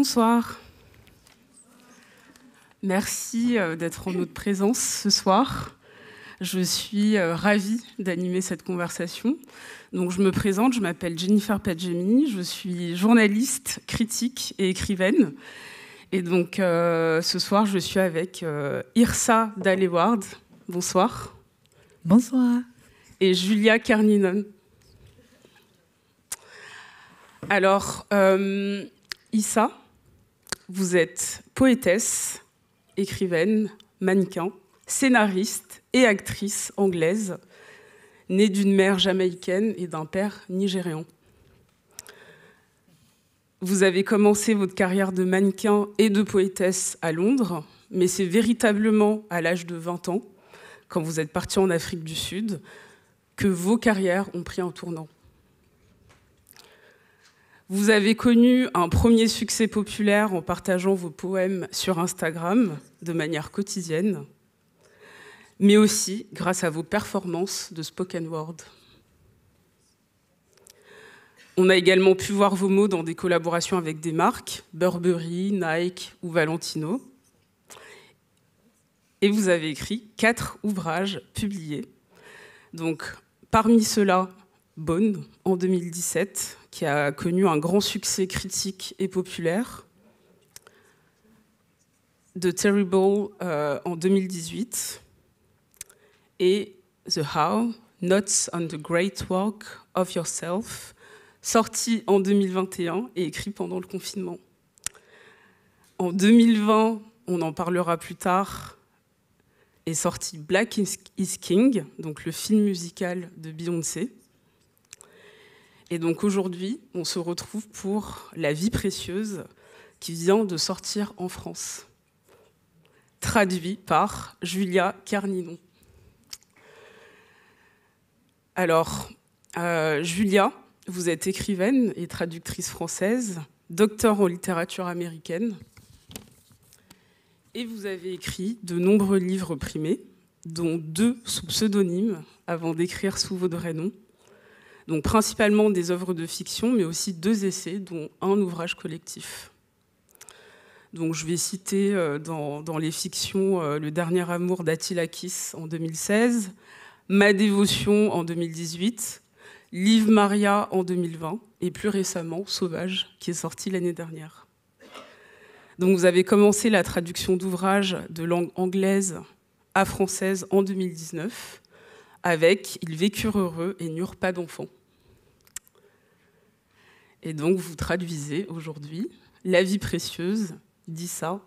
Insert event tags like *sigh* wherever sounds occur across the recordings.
Bonsoir. Merci euh, d'être en notre présence ce soir. Je suis euh, ravie d'animer cette conversation. Donc, je me présente, je m'appelle Jennifer Padjemi, je suis journaliste, critique et écrivaine. Et donc, euh, ce soir, je suis avec Irsa Daleward. Bonsoir. Bonsoir. Et Julia Carninon. Alors, Issa, vous êtes poétesse, écrivaine, mannequin, scénariste et actrice anglaise, née d'une mère jamaïcaine et d'un père nigérian. Vous avez commencé votre carrière de mannequin et de poétesse à Londres, mais c'est véritablement à l'âge de 20 ans, quand vous êtes parti en Afrique du Sud, que vos carrières ont pris un tournant. Vous avez connu un premier succès populaire en partageant vos poèmes sur Instagram de manière quotidienne, mais aussi grâce à vos performances de spoken word. On a également pu voir vos mots dans des collaborations avec des marques, Burberry, Nike ou Valentino. Et vous avez écrit quatre ouvrages publiés. Donc, parmi ceux-là, Bone en 2017, qui a connu un grand succès critique et populaire. The Terrible euh, en 2018 et The How, Notes on the Great Work of Yourself, sorti en 2021 et écrit pendant le confinement. En 2020, on en parlera plus tard, est sorti Black is King, donc le film musical de Beyoncé. Et donc aujourd'hui, on se retrouve pour La vie précieuse qui vient de sortir en France, traduit par Julia Carninon. Alors, euh, Julia, vous êtes écrivaine et traductrice française, docteur en littérature américaine, et vous avez écrit de nombreux livres primés, dont deux sous pseudonyme avant d'écrire sous votre vrai nom, donc principalement des œuvres de fiction, mais aussi deux essais, dont un ouvrage collectif. Donc je vais citer euh, dans, les fictions euh, Le dernier amour d'Attila Kiss en 2016, Ma dévotion en 2018, Liv Maria en 2020 et plus récemment Sauvage qui est sorti l'année dernière. Donc vous avez commencé la traduction d'ouvrages de langue anglaise à française en 2019 avec Ils vécurent heureux et n'eurent pas d'enfants. Et donc vous traduisez aujourd'hui La vie précieuse dit ça.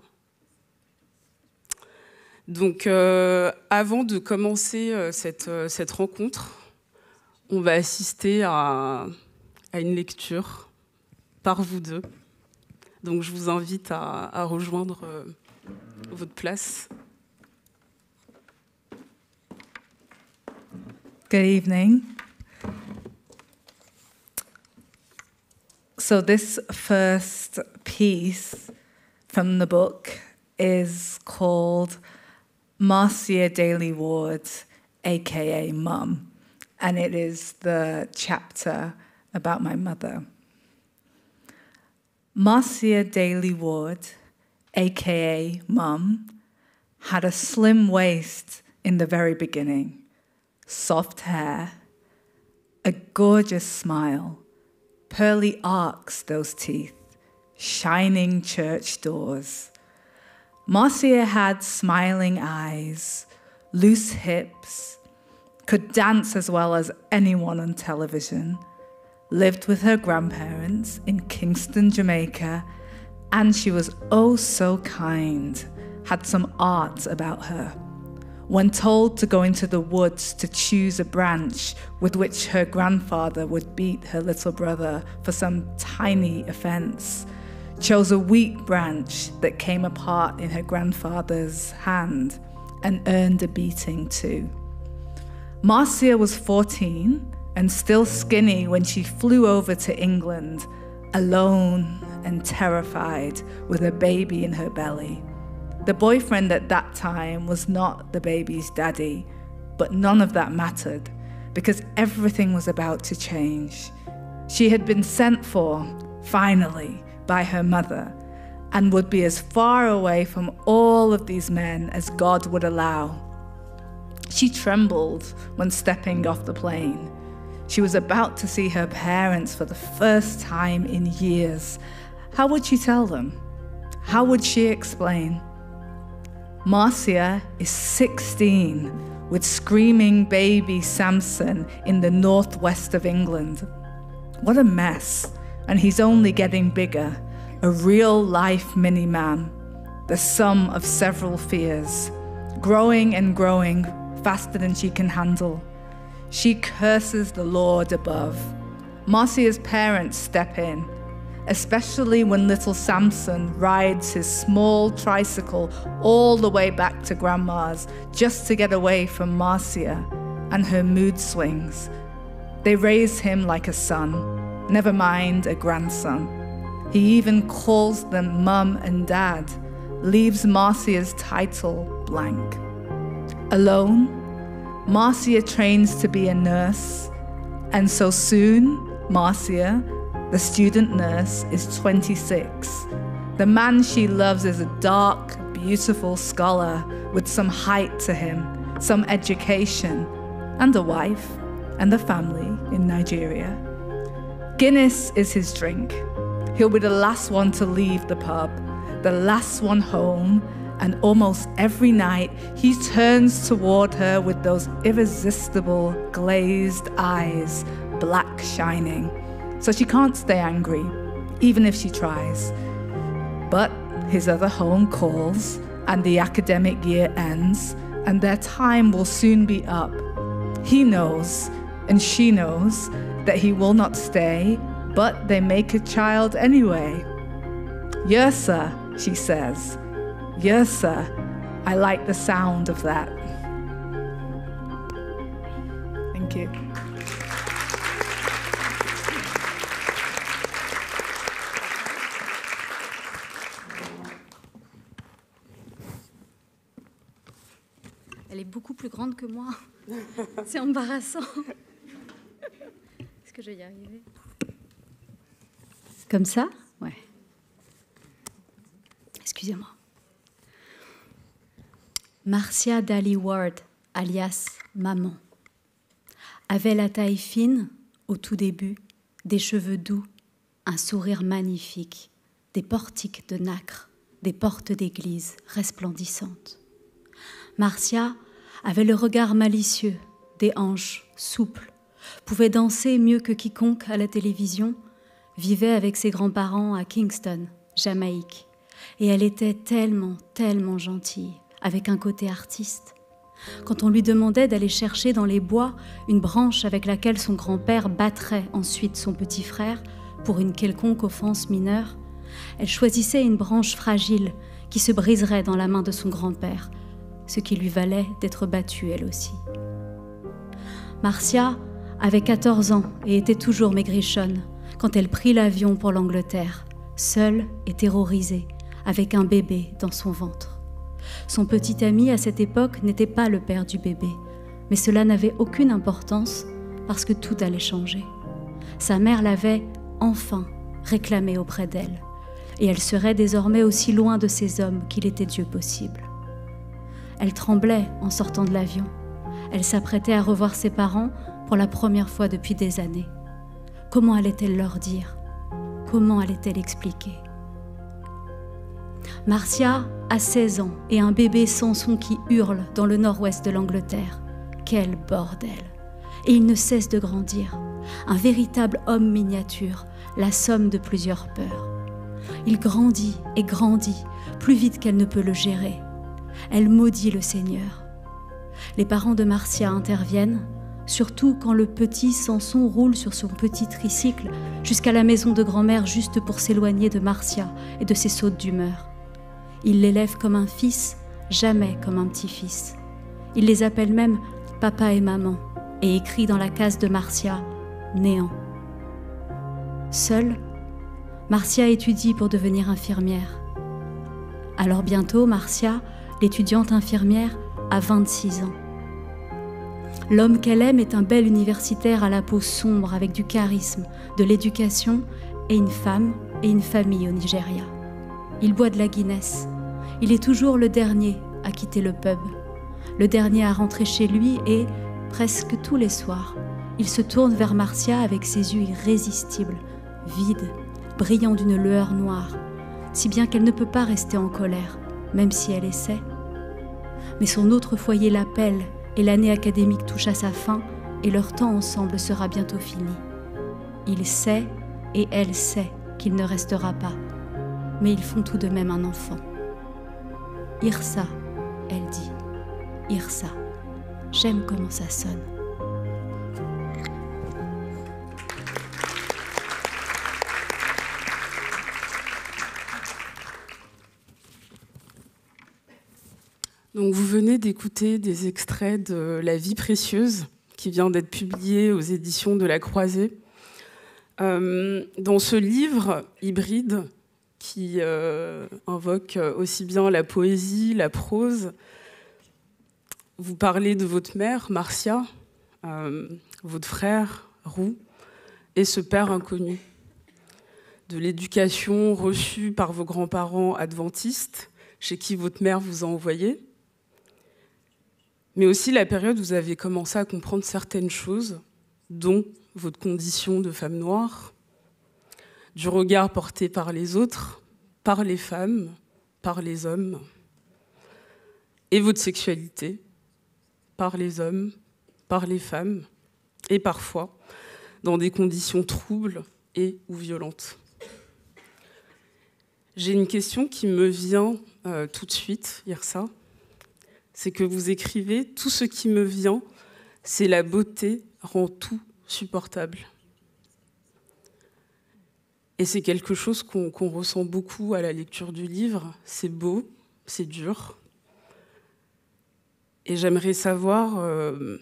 Donc euh, avant de commencer euh, cette, euh, cette, rencontre, on va assister à, à, une lecture par vous deux. Donc je vous invite à, à rejoindre votre place. Good evening. So, this first piece from the book is called Marcia Daly Ward, aka Mum, and it is the chapter about my mother. Marcia Daly Ward, aka Mum, had a slim waist in the very beginning, soft hair, a gorgeous smile Pearly arcs, those teeth, shining church doors. Marcia had smiling eyes, loose hips, could dance as well as anyone on television, lived with her grandparents in Kingston, Jamaica, and she was oh so kind, had some art about her. When told to go into the woods to choose a branch with which her grandfather would beat her little brother for some tiny offense, chose a weak branch that came apart in her grandfather's hand and earned a beating too. Marcia was 14 and still skinny when she flew over to England, alone and terrified with a baby in her belly. The boyfriend at that time was not the baby's daddy, but none of that mattered because everything was about to change. She had been sent for, finally, by her mother, and would be as far away from all of these men as God would allow. She trembled when stepping off the plane. She was about to see her parents for the first time in years. How would she tell them? How would she explain? Marcia is 16 with screaming baby Samson in the northwest of England. What a mess, and he's only getting bigger a real life mini man, the sum of several fears, growing and growing faster than she can handle. She curses the Lord above. Marcia's parents step in, especially when little Samson rides his small tricycle all the way back to Grandma's just to get away from Marcia and her mood swings. They raise him like a son, never mind a grandson. He even calls them mum and dad, leaves Marcia's title blank. Alone, Marcia trains to be a nurse, and so soon, Marcia, the student nurse, is 26. The man she loves is a dark, beautiful scholar with some height to him, some education, and a wife and a family in Nigeria. Guinness is his drink. He'll be the last one to leave the pub, the last one home, and almost every night he turns toward her with those irresistible glazed eyes, black shining. So she can't stay angry, even if she tries. But his other home calls, and the academic year ends, and their time will soon be up. He knows, and she knows, that he will not stay but they make a child anyway. Yersa, she says. Yersa, I like the sound of that. Thank you. Beaucoup plus grande que moi. *laughs* C'est embarrassant. Est-ce que je vais y arriver? Comme ça? Ouais. Excusez-moi. Marcia Daly Ward, alias Maman, avait la taille fine au tout début, des cheveux doux, un sourire magnifique, des portiques de nacre, des portes d'église resplendissantes. Marcia avait le regard malicieux, des hanches souples, pouvait danser mieux que quiconque à la télévision vivait avec ses grands-parents à Kingston, Jamaïque. Et elle était tellement, tellement gentille, avec un côté artiste. Quand on lui demandait d'aller chercher dans les bois une branche avec laquelle son grand-père battrait ensuite son petit frère pour une quelconque offense mineure, elle choisissait une branche fragile qui se briserait dans la main de son grand-père, ce qui lui valait d'être battue elle aussi. Marcia avait 14 ans et était toujours maigrichonne, quand elle prit l'avion pour l'Angleterre, seule et terrorisée, avec un bébé dans son ventre. Son petit ami à cette époque n'était pas le père du bébé, mais cela n'avait aucune importance parce que tout allait changer. Sa mère l'avait enfin réclamé auprès d'elle, et elle serait désormais aussi loin de ces hommes qu'il était Dieu possible. Elle tremblait en sortant de l'avion. Elle s'apprêtait à revoir ses parents pour la première fois depuis des années. Comment allait-elle leur dire? Comment allait-elle expliquer? Marcia a 16 ans et un bébé Samson qui hurle dans le nord-ouest de l'Angleterre. Quel bordel Et il ne cesse de grandir. Un véritable homme miniature, la somme de plusieurs peurs. Il grandit et grandit, plus vite qu'elle ne peut le gérer. Elle maudit le Seigneur. Les parents de Marcia interviennent, surtout quand le petit Samson roule sur son petit tricycle jusqu'à la maison de grand-mère juste pour s'éloigner de Marcia et de ses sautes d'humeur. Il l'élève comme un fils, jamais comme un petit-fils. Il les appelle même papa et maman et écrit dans la case de Marcia néant. Seule, Marcia étudie pour devenir infirmière. Alors bientôt, Marcia, l'étudiante infirmière, a 26 ans. L'homme qu'elle aime est un bel universitaire à la peau sombre avec du charisme, de l'éducation et une femme et une famille au Nigeria. Il boit de la Guinness. Il est toujours le dernier à quitter le pub, le dernier à rentrer chez lui et, presque tous les soirs, il se tourne vers Marcia avec ses yeux irrésistibles, vides, brillant d'une lueur noire, si bien qu'elle ne peut pas rester en colère, même si elle essaie. Mais son autre foyer l'appelle et l'année académique touche à sa fin et leur temps ensemble sera bientôt fini. Il sait et elle sait qu'il ne restera pas, mais ils font tout de même un enfant. Irsa, elle dit. Irsa, j'aime comment ça sonne. Donc vous venez d'écouter des extraits de La vie précieuse qui vient d'être publié aux éditions de la Croisée. Euh, dans ce livre hybride qui euh, invoque aussi bien la poésie, la prose, vous parlez de votre mère, Marcia, euh, votre frère, Roux, et ce père inconnu, de l'éducation reçue par vos grands-parents adventistes, chez qui votre mère vous a envoyé, mais aussi la période où vous avez commencé à comprendre certaines choses, dont votre condition de femme noire, du regard porté par les autres, par les femmes, par les hommes, et votre sexualité, par les hommes, par les femmes, et parfois dans des conditions troubles et ou violentes. J'ai une question qui me vient euh, tout de suite, hier ça c'est que vous écrivez Tout ce qui me vient, c'est la beauté rend tout supportable. Et c'est quelque chose qu'on ressent beaucoup à la lecture du livre. C'est beau, c'est dur. Et j'aimerais savoir euh,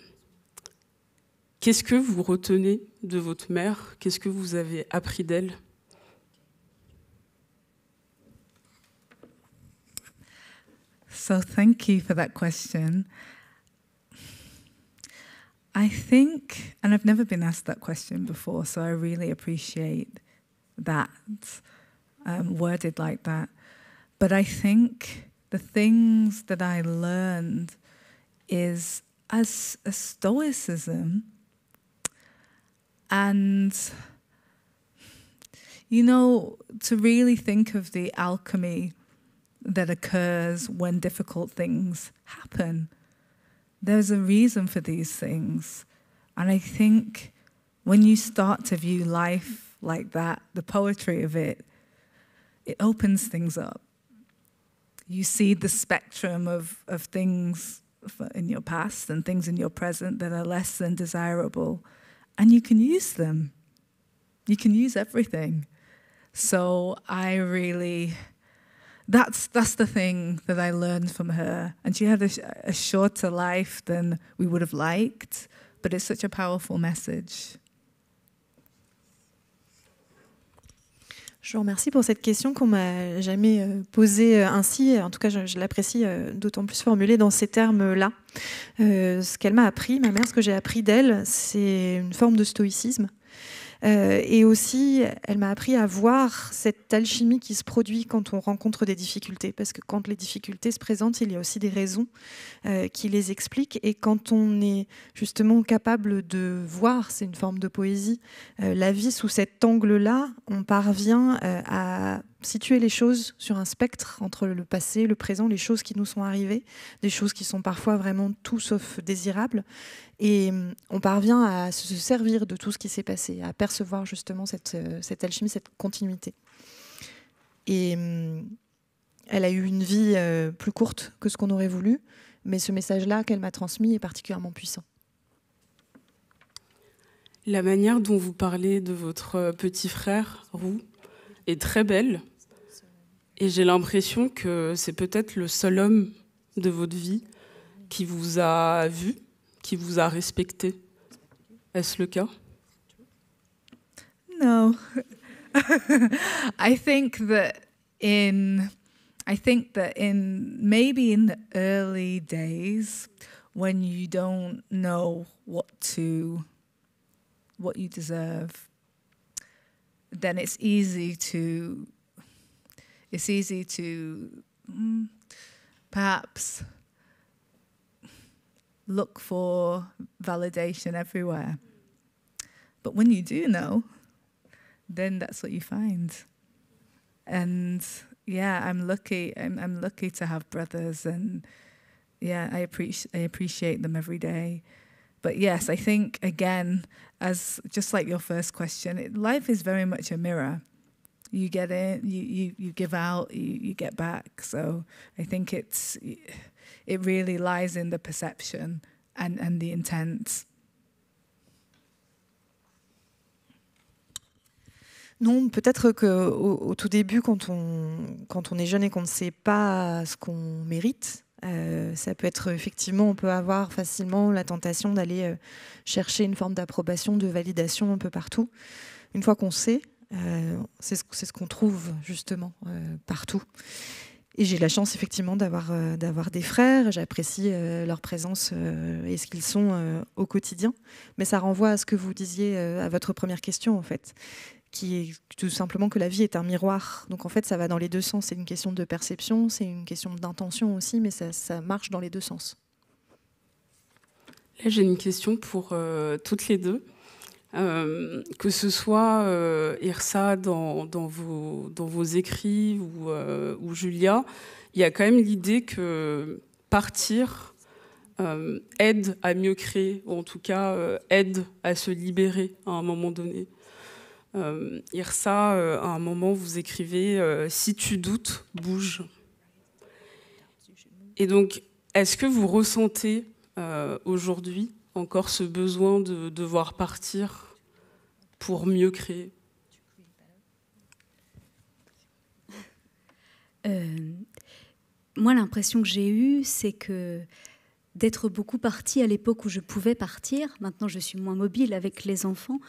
qu'est-ce que vous retenez de votre mère, qu'est-ce que vous avez appris d'elle? So thank you for that question. I think, and I've never been asked that question before, so I really appreciate that um, worded like that. But I think the things that I learned is as a stoicism and you know to really think of the alchemy that occurs when difficult things happen. There's a reason for these things. And I think when you start to view life like that, the poetry of it, it opens things up. You see the spectrum of, of things in your past and things in your present that are less than desirable, and you can use them. You can use everything. So I really that's that's the thing that I learned from her. And she had a, a shorter life than we would have liked, but it's such a powerful message. Je vous remercie pour cette question qu'on m'a jamais euh, posée euh, ainsi. En tout cas, je, je l'apprécie euh, d'autant plus formulée dans ces termes-là. Euh, ce qu'elle m'a appris, ma mère, ce que j'ai appris d'elle, c'est une forme de stoïcisme. Euh, et aussi, elle m'a appris à voir cette alchimie qui se produit quand on rencontre des difficultés. Parce que quand les difficultés se présentent, il y a aussi des raisons euh, qui les expliquent. Et quand on est justement capable de voir, c'est une forme de poésie, euh, la vie sous cet angle-là, on parvient à situer les choses sur un spectre entre le passé, le présent, les choses qui nous sont arrivées, des choses qui sont parfois vraiment tout sauf désirables. Et hum, on parvient à se servir de tout ce qui s'est passé, à percevoir justement cette, euh, alchimie, cette continuité. Et hum, elle a eu une vie euh, plus courte que ce qu'on aurait voulu, mais ce message-là qu'elle m'a transmis est particulièrement puissant. La manière dont vous parlez de votre euh, petit frère, Roux, est très belle. Et j'ai l'impression que c'est peut-être le seul homme de votre vie qui vous a vu, qui vous a respecté. Est-ce le cas? No. *laughs* I think that in I think that in maybe in the early days when you don't know what to what you deserve then it's easy to it's easy to mm, perhaps look for validation everywhere. But when you do know, then that's what you find. And yeah, I'm lucky. I'm, I'm lucky to have brothers, and yeah, I appreciate I appreciate them every day. But yes, I think again, as just like your first question, it, life is very much a mirror. You get in, you you, you give out, you, you get back. So I think it's it really lies in the perception and, and the intent. Non, peut-être qu'au au tout début, quand on, quand on est jeune et qu'on ne sait pas ce qu'on mérite, euh, ça peut être effectivement, on peut avoir facilement la tentation d'aller euh, chercher une forme d'approbation, de validation un peu partout. Une fois qu'on sait, c'est ce, qu'on trouve justement euh, partout. Et j'ai la chance effectivement d'avoir euh, des frères. J'apprécie euh, leur présence euh, et ce qu'ils sont euh, au quotidien. Mais ça renvoie à ce que vous disiez euh, à votre première question en fait, qui est tout simplement que la vie est un miroir. Donc en fait, ça va dans les deux sens. C'est une question de perception, c'est une question d'intention aussi, mais ça, ça marche dans les deux sens. Là, j'ai une question pour euh, toutes les deux. Euh, que ce soit euh, Irsa dans, vos, dans écrits ou, euh, ou Julia, il y a quand même l'idée que partir aide à mieux créer, ou en tout cas aide à se libérer à un moment donné. Irsa, à un moment, vous écrivez Si tu doutes, bouge. Et donc, est-ce que vous ressentez aujourd'hui encore ce besoin de devoir partir pour mieux créer euh, Moi, l'impression que j'ai eue, c'est que d'être beaucoup partie à l'époque où je pouvais partir, maintenant je suis moins mobile avec les enfants,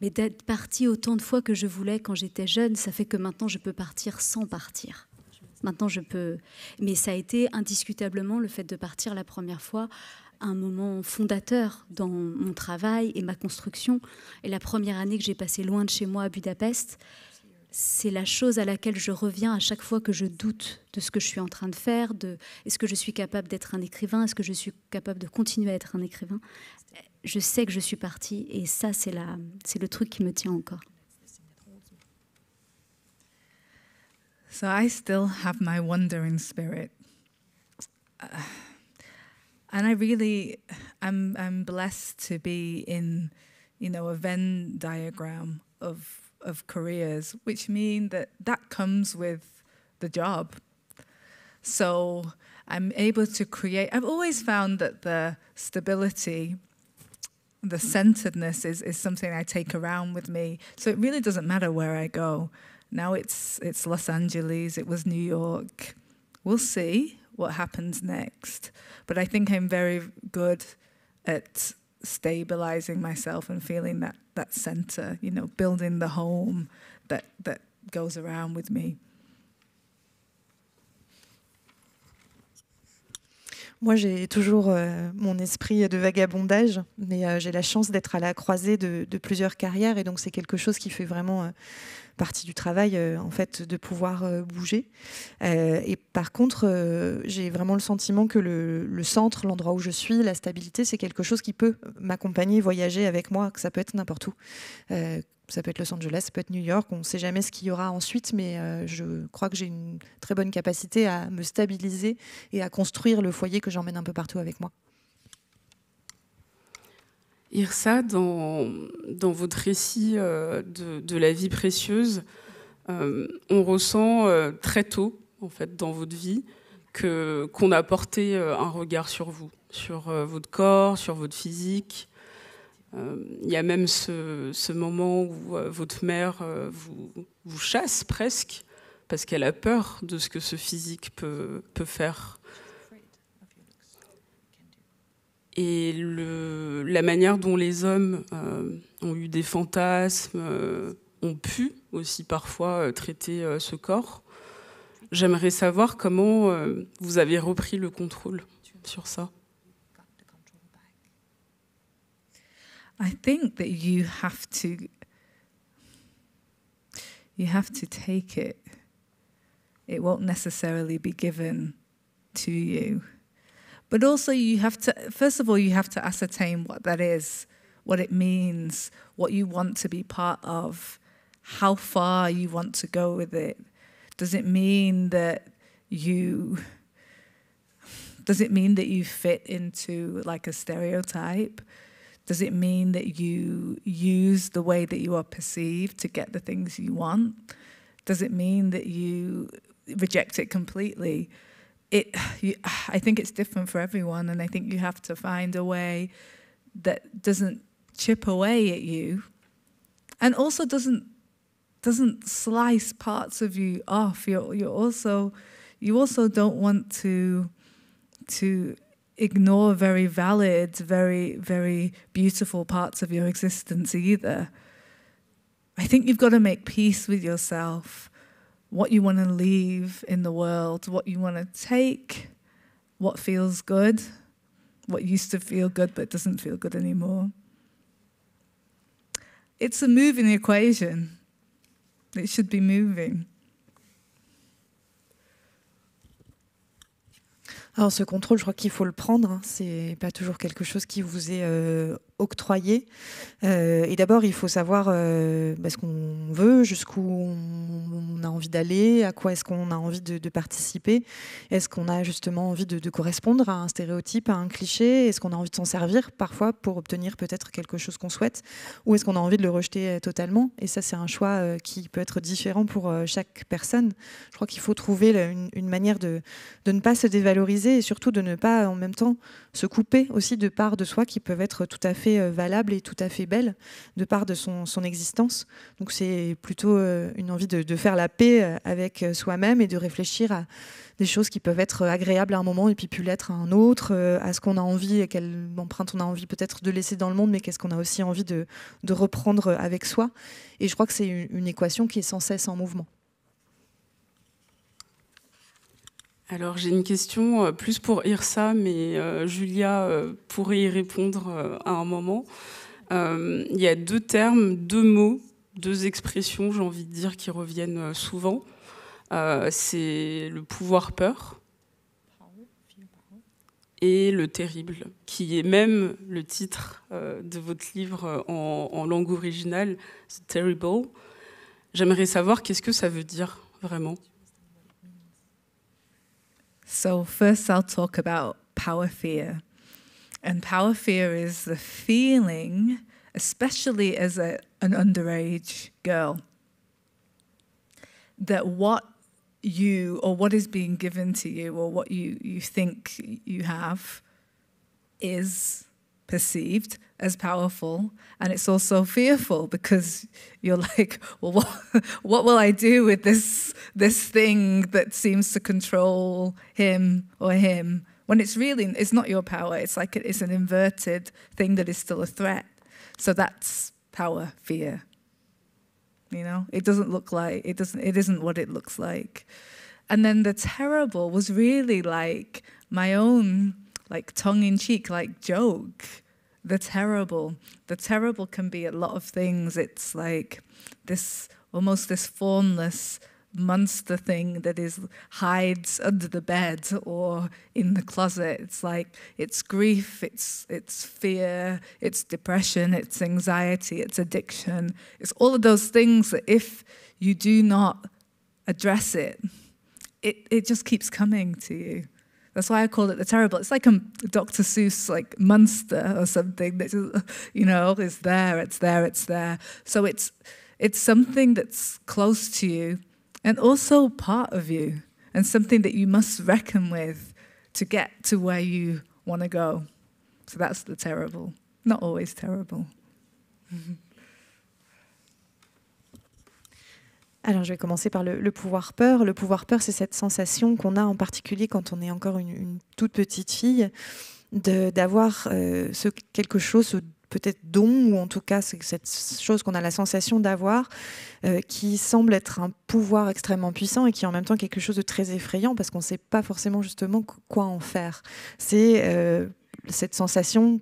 mais d'être partie autant de fois que je voulais quand j'étais jeune, ça fait que maintenant je peux partir sans partir. Maintenant je peux... Mais ça a été indiscutablement le fait de partir la première fois un moment fondateur dans mon travail et ma construction. Et la première année que j'ai passée loin de chez moi à Budapest, c'est la chose à laquelle je reviens à chaque fois que je doute de ce que je suis en train de faire, de est-ce que je suis capable d'être un écrivain, est-ce que je suis capable de continuer à être un écrivain. Je sais que je suis partie et ça, c'est, le truc qui me tient encore. So I still have my wandering. Uh, and I really I'm I'm blessed to be in, you know, a Venn diagram of of careers, which mean that that comes with the job. So I'm able to create. I've always found that the stability, the hmm. centeredness is, is something I take around with me. So it really doesn't matter where I go. Now it's it's Los Angeles, it was New York. We'll see what happens next. But I think I'm very good at stabilizing myself and feeling that, that center, you know, building the home that, that goes around with me. Moi, j'ai toujours euh, mon esprit de vagabondage, mais euh, j'ai la chance d'être à la croisée de, de, plusieurs carrières, et donc c'est quelque chose qui fait vraiment euh, partie du travail, euh, en fait, de pouvoir euh, bouger. Euh, et par contre, j'ai vraiment le sentiment que le, centre, l'endroit où je suis, la stabilité, c'est quelque chose qui peut m'accompagner, voyager avec moi, que ça peut être n'importe où. ça peut être Los Angeles, ça peut être New York, on ne sait jamais ce qu'il y aura ensuite, mais je crois que j'ai une très bonne capacité à me stabiliser et à construire le foyer que j'emmène un peu partout avec moi. Irsa, dans, dans votre récit euh, de, la vie précieuse, euh, on ressent euh, très tôt, en fait, dans votre vie, qu'on a porté un regard sur vous, sur votre corps, sur votre physique. Il y a même ce, moment où votre mère vous, chasse presque parce qu'elle a peur de ce que ce physique peut faire et la manière dont les hommes euh, ont eu des fantasmes, euh, ont pu aussi parfois euh, traiter ce corps. J'aimerais savoir comment vous avez repris le contrôle sur ça. I think that you have to you have to take it it won't necessarily be given to you. But also, you have to, first of all, you have to ascertain what that is, what it means, what you want to be part of, how far you want to go with it. Does it mean that you does it mean that you fit into like a stereotype? Does it mean that you use the way that you are perceived to get the things you want? Does it mean that you reject it completely? It, *sighs* you, *sighs* I think it's different for everyone, and I think you have to find a way that doesn't chip away at you, and also doesn't doesn't slice parts of you off. You're, you're also you also don't want to to ignore very valid, very, very beautiful parts of your existence either. I think you've got to make peace with yourself, what you want to leave in the world, what you want to take, what feels good, what used to feel good but doesn't feel good anymore. It's a moving equation. It should be moving. Alors ce contrôle, je crois qu'il faut le prendre. C'est pas toujours quelque chose qui vous est euh, octroyé. Euh, et d'abord, il faut savoir euh, bah, ce qu'on veut, jusqu'où on a envie d'aller, à quoi est-ce qu'on a envie de, participer. Est-ce qu'on a justement envie de, correspondre à un stéréotype, à un cliché? Est-ce qu'on a envie de s'en servir parfois pour obtenir peut-être quelque chose qu'on souhaite? Ou est-ce qu'on a envie de le rejeter euh, totalement? Et ça, c'est un choix euh, qui peut être différent pour chaque personne. Je crois qu'il faut trouver une, manière de ne pas se dévaloriser et surtout de ne pas en même temps se couper aussi de parts de soi qui peuvent être tout à fait euh, valables et tout à fait belles de part de son, existence. Donc c'est plutôt euh, une envie de, faire la paix euh, avec soi-même et de réfléchir à des choses qui peuvent être agréables à un moment et puis plus l'être à un autre, à ce qu'on a envie et quelle empreinte on a envie peut-être de laisser dans le monde, mais qu'est-ce qu'on a aussi envie de, reprendre avec soi. Et je crois que c'est une équation qui est sans cesse en mouvement. Alors j'ai une question euh, plus pour Irsa, mais euh, Julia euh, pourrait y répondre à un moment. Il y a deux termes, deux mots, deux expressions, j'ai envie de dire, qui reviennent souvent. C'est le pouvoir peur et le terrible, qui est même le titre de votre livre en, en langue originale, The Terrible. J'aimerais savoir qu'est-ce que ça veut dire vraiment. So, first, I'll talk about power fear. And power fear is the feeling, especially as a, an underage girl, that what you or what is being given to you or what you, you think you have is perceived as powerful and it's also fearful because you're *laughs* like well what, what will i do with this this thing that seems to control him or him? When it's really it's not your power it's like it's an inverted thing that is still a threat. So that's power fear. You know it doesn't look like it doesn't it isn't what it looks like. And then the terrible was really like my own like tongue in cheek like joke the terrible. The terrible can be a lot of things. It's like this almost this formless monster thing that is hides under the bed or in the closet. It's like it's grief, it's it's fear, it's depression, it's anxiety, it's addiction. It's all of those things that if you do not address it, it, it just keeps coming to you. That's why I call it the terrible. It's like a Dr. Seuss like monster or something that you know is there. It's there. It's there. So it's it's something that's close to you and also part of you and something that you must reckon with to get to where you want to go. So that's the terrible. Not always terrible. Mm-hmm. Alors, je vais commencer par le, pouvoir peur. Le pouvoir peur, c'est cette sensation qu'on a en particulier quand on est encore une, toute petite fille, d'avoir euh, quelque chose, peut-être don, ou en tout cas cette chose qu'on a la sensation d'avoir, euh, qui semble être un pouvoir extrêmement puissant et qui est en même temps quelque chose de très effrayant parce qu'on ne sait pas forcément justement quoi en faire. C'est euh, cette sensation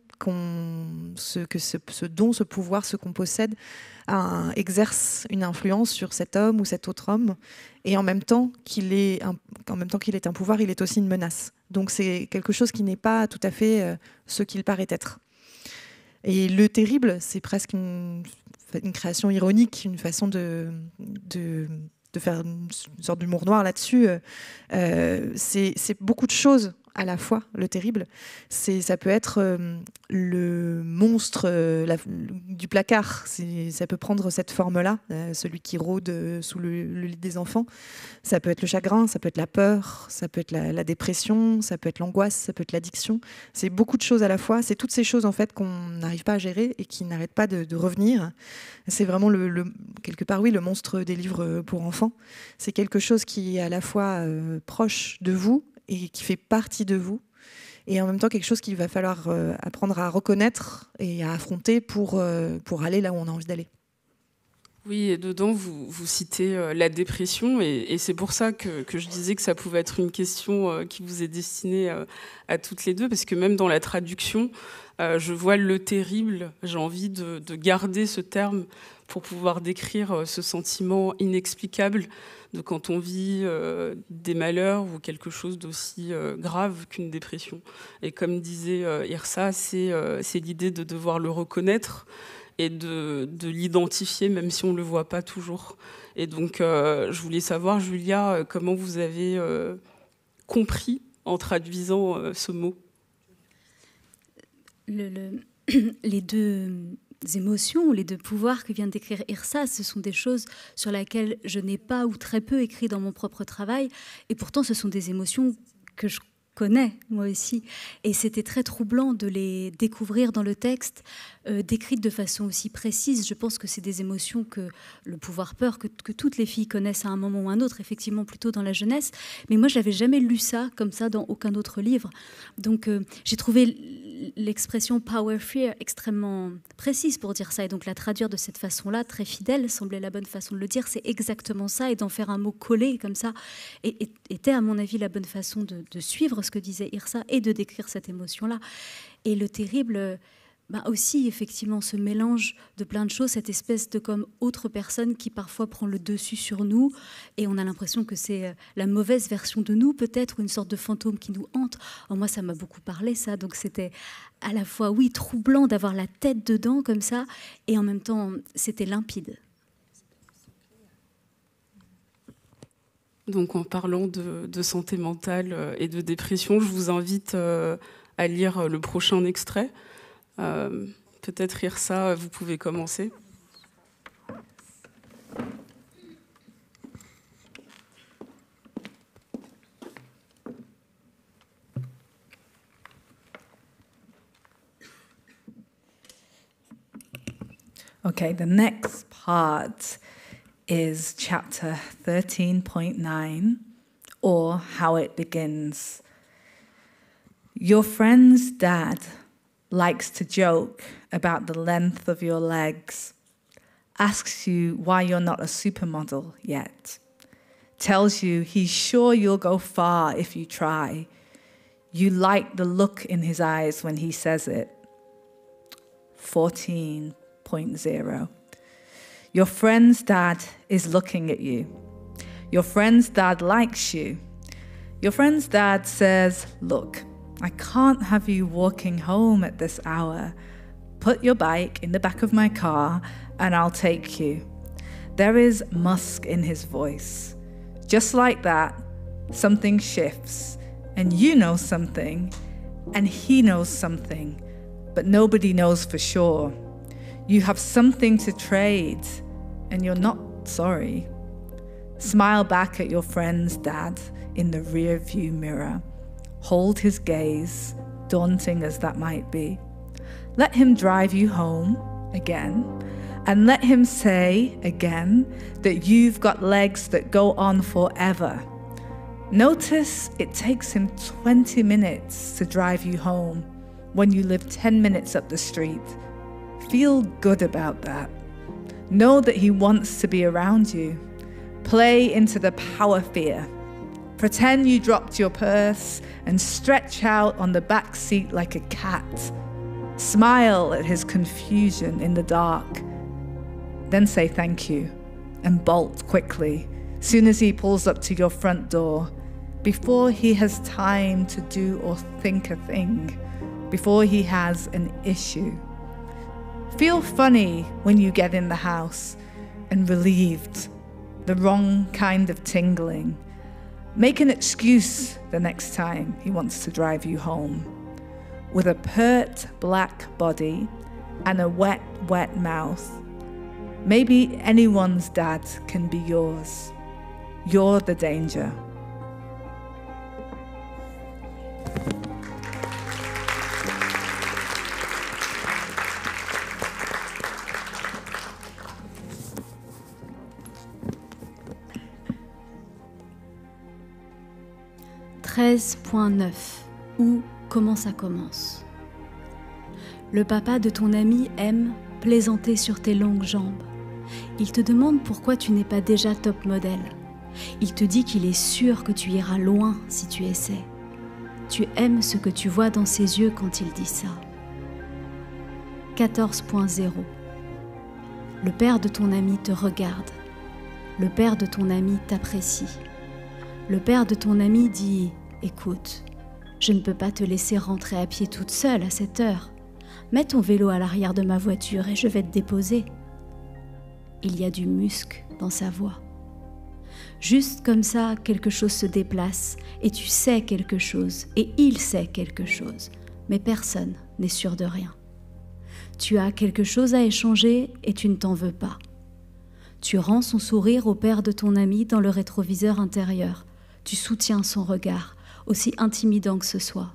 ce, que ce, don, ce pouvoir, ce qu'on possède, exerce une influence sur cet homme ou cet autre homme, et en même temps qu'il est, un, en est un pouvoir, il est aussi une menace. Donc c'est quelque chose qui n'est pas tout à fait euh, ce qu'il paraît être. Et le terrible, c'est presque une, création ironique, une façon de, faire une sorte d'humour noir là-dessus. Euh, c'est beaucoup de choses à la fois le terrible. C'est, ça peut être euh, le monstre euh, du placard. ça peut prendre cette forme-là, euh, celui qui rôde sous le, lit des enfants. Ça peut être le chagrin, ça peut être la peur, ça peut être la, dépression, ça peut être l'angoisse, ça peut être l'addiction. C'est beaucoup de choses à la fois. C'est toutes ces choses en fait qu'on n'arrive pas à gérer et qui n'arrêtent pas de, revenir. C'est vraiment quelque part oui le monstre des livres pour enfants. C'est quelque chose qui est à la fois proche de vous et qui fait partie de vous. Et en même temps, quelque chose qu'il va falloir euh, apprendre à reconnaître et à affronter pour, euh, pour aller là où on a envie d'aller. Oui, et dedans, vous, vous citez euh, la dépression, et, c'est pour ça que, que, je disais que ça pouvait être une question qui vous est destinée à toutes les deux, parce que même dans la traduction, je vois le terrible, j'ai envie de, garder ce terme pour pouvoir décrire ce sentiment inexplicable de quand on vit euh, des malheurs ou quelque chose d'aussi euh, grave qu'une dépression. Et comme disait euh, Irsa, c'est l'idée de devoir le reconnaître et de, de l'identifier, même si on ne le voit pas toujours. Et donc, je voulais savoir, Julia, comment vous avez compris en traduisant ce mot? Le, le, *clears throat* les deux émotions, les deux pouvoirs que vient d'écrire Irsa, ce sont des choses sur lesquelles je n'ai pas ou très peu écrit dans mon propre travail, et pourtant ce sont des émotions que je connais moi aussi. Et c'était très troublant de les découvrir dans le texte, euh, décrites de façon aussi précise. Je pense que c'est des émotions que le pouvoir peur, que, toutes les filles connaissent à un moment ou un autre, effectivement plutôt dans la jeunesse. Mais moi, j'avais jamais lu ça comme ça dans aucun autre livre. Donc euh, j'ai trouvé l'expression power fear extrêmement précise pour dire ça. Et donc la traduire de cette façon-là, très fidèle, semblait la bonne façon de le dire. C'est exactement ça. Et d'en faire un mot collé comme ça et, était, à mon avis, la bonne façon de, de suivre ce que disait Irsa et de décrire cette émotion-là. Et le terrible, bah aussi effectivement ce mélange de plein de choses, cette espèce de comme autre personne qui parfois prend le dessus sur nous et on a l'impression que c'est la mauvaise version de nous peut-être, une sorte de fantôme qui nous hante. Oh, moi ça m'a beaucoup parlé ça, donc c'était à la fois oui troublant d'avoir la tête dedans comme ça et en même temps c'était limpide. Donc en parlant de, de, santé mentale euh, et de dépression, je vous invite euh, à lire le prochain extrait. Euh, Peut-être rire ça, vous pouvez commencer. Okay, the next part is chapter 13.9, or how it begins. Your friend's dad likes to joke about the length of your legs, asks you why you're not a supermodel yet, tells you he's sure you'll go far if you try. You like the look in his eyes when he says it. 14.0 your friend's dad is looking at you. Your friend's dad likes you. Your friend's dad says, Look, I can't have you walking home at this hour. Put your bike in the back of my car and I'll take you. There is musk in his voice. Just like that, something shifts, and you know something, and he knows something, but nobody knows for sure. You have something to trade, and you're not sorry. Smile back at your friend's dad in the rear view mirror. Hold his gaze, daunting as that might be. Let him drive you home again, and let him say again that you've got legs that go on forever. Notice it takes him 20 minutes to drive you home when you live 10 minutes up the street. Feel good about that. Know that He wants to be around you. Play into the power fear. Pretend you dropped your purse and stretch out on the back seat like a cat. Smile at his confusion in the dark. Then say thank you and bolt quickly soon as he pulls up to your front door before he has time to do or think a thing, before he has an issue. Feel funny when you get in the house and relieved, the wrong kind of tingling. Make an excuse the next time he wants to drive you home. With a pert black body and a wet, wet mouth, maybe anyone's dad can be yours. You're the danger. .9 Où comment ça commence? Le papa de ton ami aime plaisanter sur tes longues jambes. Il te demande pourquoi tu n'es pas déjà top modèle. Il te dit qu'il est sûr que tu iras loin si tu essaies. Tu aimes ce que tu vois dans ses yeux quand il dit ça. 14.0 Le père de ton ami te regarde. Le père de ton ami t'apprécie. Le père de ton ami dit Écoute, je ne peux pas te laisser rentrer à pied toute seule à cette heure. Mets ton vélo à l'arrière de ma voiture et je vais te déposer. Il y a du musc dans sa voix. Juste comme ça, quelque chose se déplace et tu sais quelque chose et il sait quelque chose, mais personne n'est sûr de rien. Tu as quelque chose à échanger et tu ne t'en veux pas. Tu rends son sourire au père de ton ami dans le rétroviseur intérieur. Tu soutiens son regard, aussi intimidant que ce soit.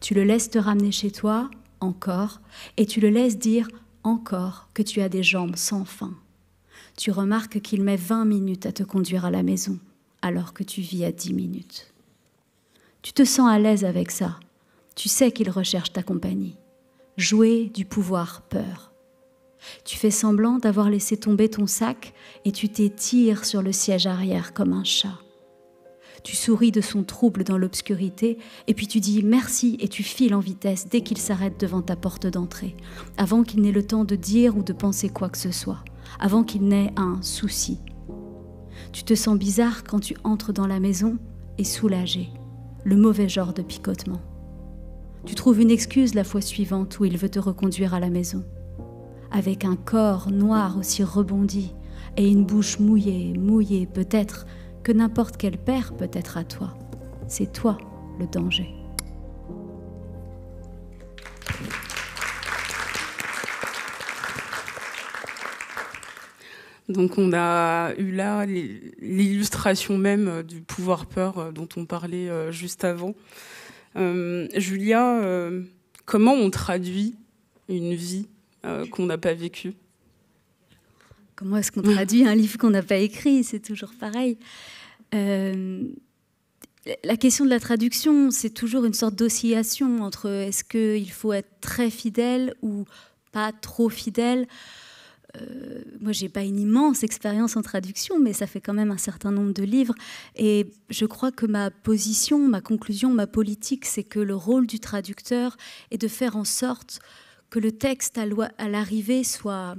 Tu le laisses te ramener chez toi, encore, et tu le laisses dire encore que tu as des jambes sans fin tu remarques qu'il met 20 minutes à te conduire à la maison, alors que tu vis à 10 minutes. Tu te sens à l'aise avec ça. Tu sais qu'il recherche ta compagnie. Jouer du pouvoir peur. Tu fais semblant d'avoir laissé tomber ton sac et tu t'étires sur le siège arrière comme un chat. Tu souris de son trouble dans l'obscurité et puis tu dis merci et tu files en vitesse dès qu'il s'arrête devant ta porte d'entrée, avant qu'il n'ait le temps de dire ou de penser quoi que ce soit avant qu'il n'ait un souci. Tu te sens bizarre quand tu entres dans la maison et soulagé, le mauvais genre de picotement. Tu trouves une excuse la fois suivante où il veut te reconduire à la maison. Avec un corps noir aussi rebondi et une bouche mouillée, mouillée peut-être que n'importe quel père peut être à toi. C'est toi le danger. Donc on a eu là l'illustration même euh, du pouvoir peur euh, dont on parlait euh, juste avant. Julia, comment on traduit une vie qu'on n'a pas vécue? Comment est-ce qu'on traduit un livre qu'on n'a pas écrit? C'est toujours pareil. La question de la traduction, c'est toujours une sorte d'oscillation entre est-ce qu'il faut être très fidèle ou pas trop fidèle. Euh, moi, j'ai pas une immense expérience en traduction, mais ça fait quand même un certain nombre de livres. Et je crois que ma position, ma conclusion, ma politique, c'est que le rôle du traducteur est de faire en sorte que le texte à l'arrivée soit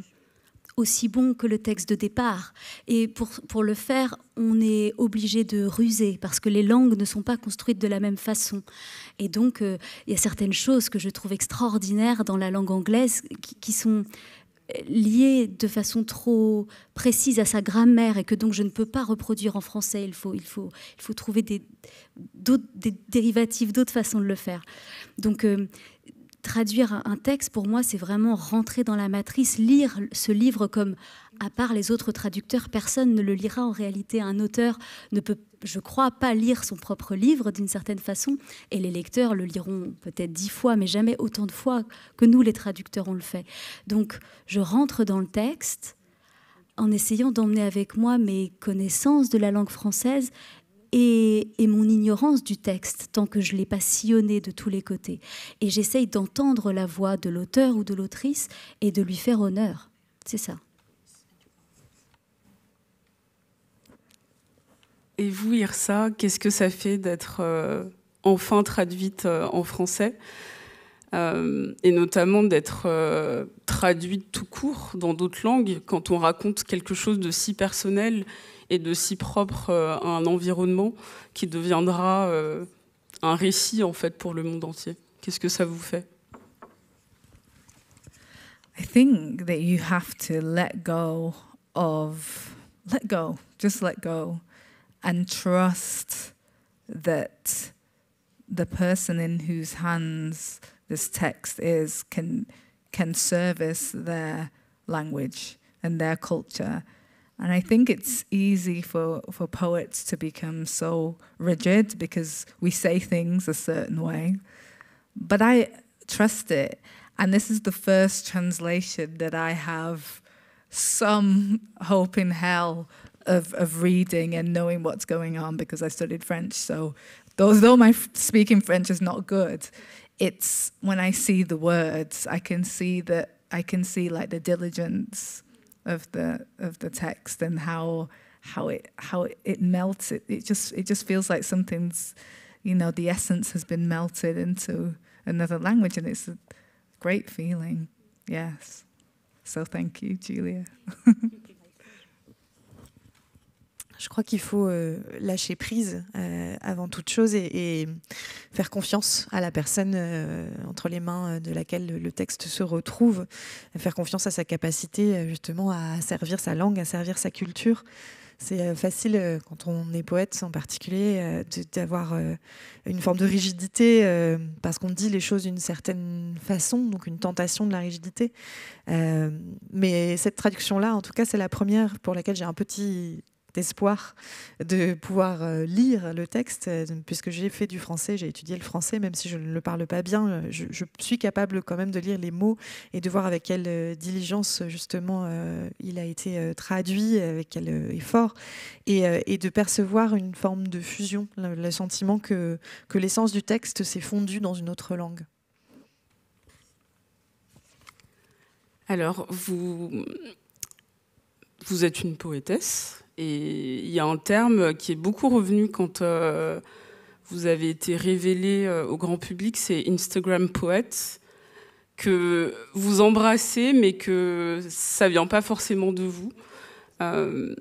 aussi bon que le texte de départ. Et pour, pour le faire, on est obligé de ruser parce que les langues ne sont pas construites de la même façon. Et donc, euh, il y a certaines choses que je trouve extraordinaires dans la langue anglaise qui, sont lié de façon trop précise à sa grammaire et que donc je ne peux pas reproduire en français. Il faut, il faut, il faut trouver des, des dérivatifs, d'autres façons de le faire. Donc, euh, traduire un texte, pour moi, c'est vraiment rentrer dans la matrice, lire ce livre comme, à part les autres traducteurs, personne ne le lira en réalité. Un auteur ne peut, je crois, pas lire son propre livre d'une certaine façon, et les lecteurs le liront peut-être dix fois, mais jamais autant de fois que nous, les traducteurs, on le fait. Donc, je rentre dans le texte en essayant d'emmener avec moi mes connaissances de la langue française et, mon ignorance du texte, tant que je l'ai pas sillonné de tous les côtés. Et j'essaye d'entendre la voix de l'auteur ou de l'autrice et de lui faire honneur. C'est ça. Et vous, Irsa, qu'est-ce que ça fait d'être enfin traduite en français et notamment d'être traduite tout court dans d'autres langues quand on raconte quelque chose de si personnel et de si propre à un environnement qui deviendra un récit en fait pour le monde entier. Qu'est-ce que ça vous fait? I think that you have to let go of, let go, just let go, and trust that the person in whose hands this text is can can service their language and their culture. And I think it's easy for, for poets to become so rigid because we say things a certain way. But I trust it. And this is the first translation that I have some hope in hell of, of reading and knowing what's going on because I studied French. So, although my speaking French is not good, it's when I see the words, I can see that I can see like the diligence of the of the text and how how it how it it melts. It, it just it just feels like something's, you know, the essence has been melted into another language, and it's a great feeling. Yes. So thank you, Julia. *laughs* Je crois qu'il faut euh, lâcher prise euh, avant toute chose et, faire confiance à la personne euh, entre les mains de laquelle le texte se retrouve, faire confiance à sa capacité justement à servir sa langue, à servir sa culture. C'est facile quand on est poète en particulier d'avoir une forme de rigidité parce qu'on dit les choses d'une certaine façon, donc une tentation de la rigidité. mais cette traduction-là, en tout cas, c'est la première pour laquelle j'ai un petit d'espoir de pouvoir euh, lire le texte, euh, puisque j'ai fait du français, j'ai étudié le français, même si je ne le parle pas bien, euh, je, suis capable quand même de lire les mots et de voir avec quelle diligence justement il a été traduit, avec quel effort, et, de percevoir une forme de fusion, le, sentiment que, que l'essence du texte s'est fondue dans une autre langue. Alors, vous, vous êtes une poétesse, et il y a un terme qui est beaucoup revenu quand euh, vous avez été révélé euh, au grand public, c'est Instagram poète, que vous embrassez, mais que ça vient pas forcément de vous. Euh,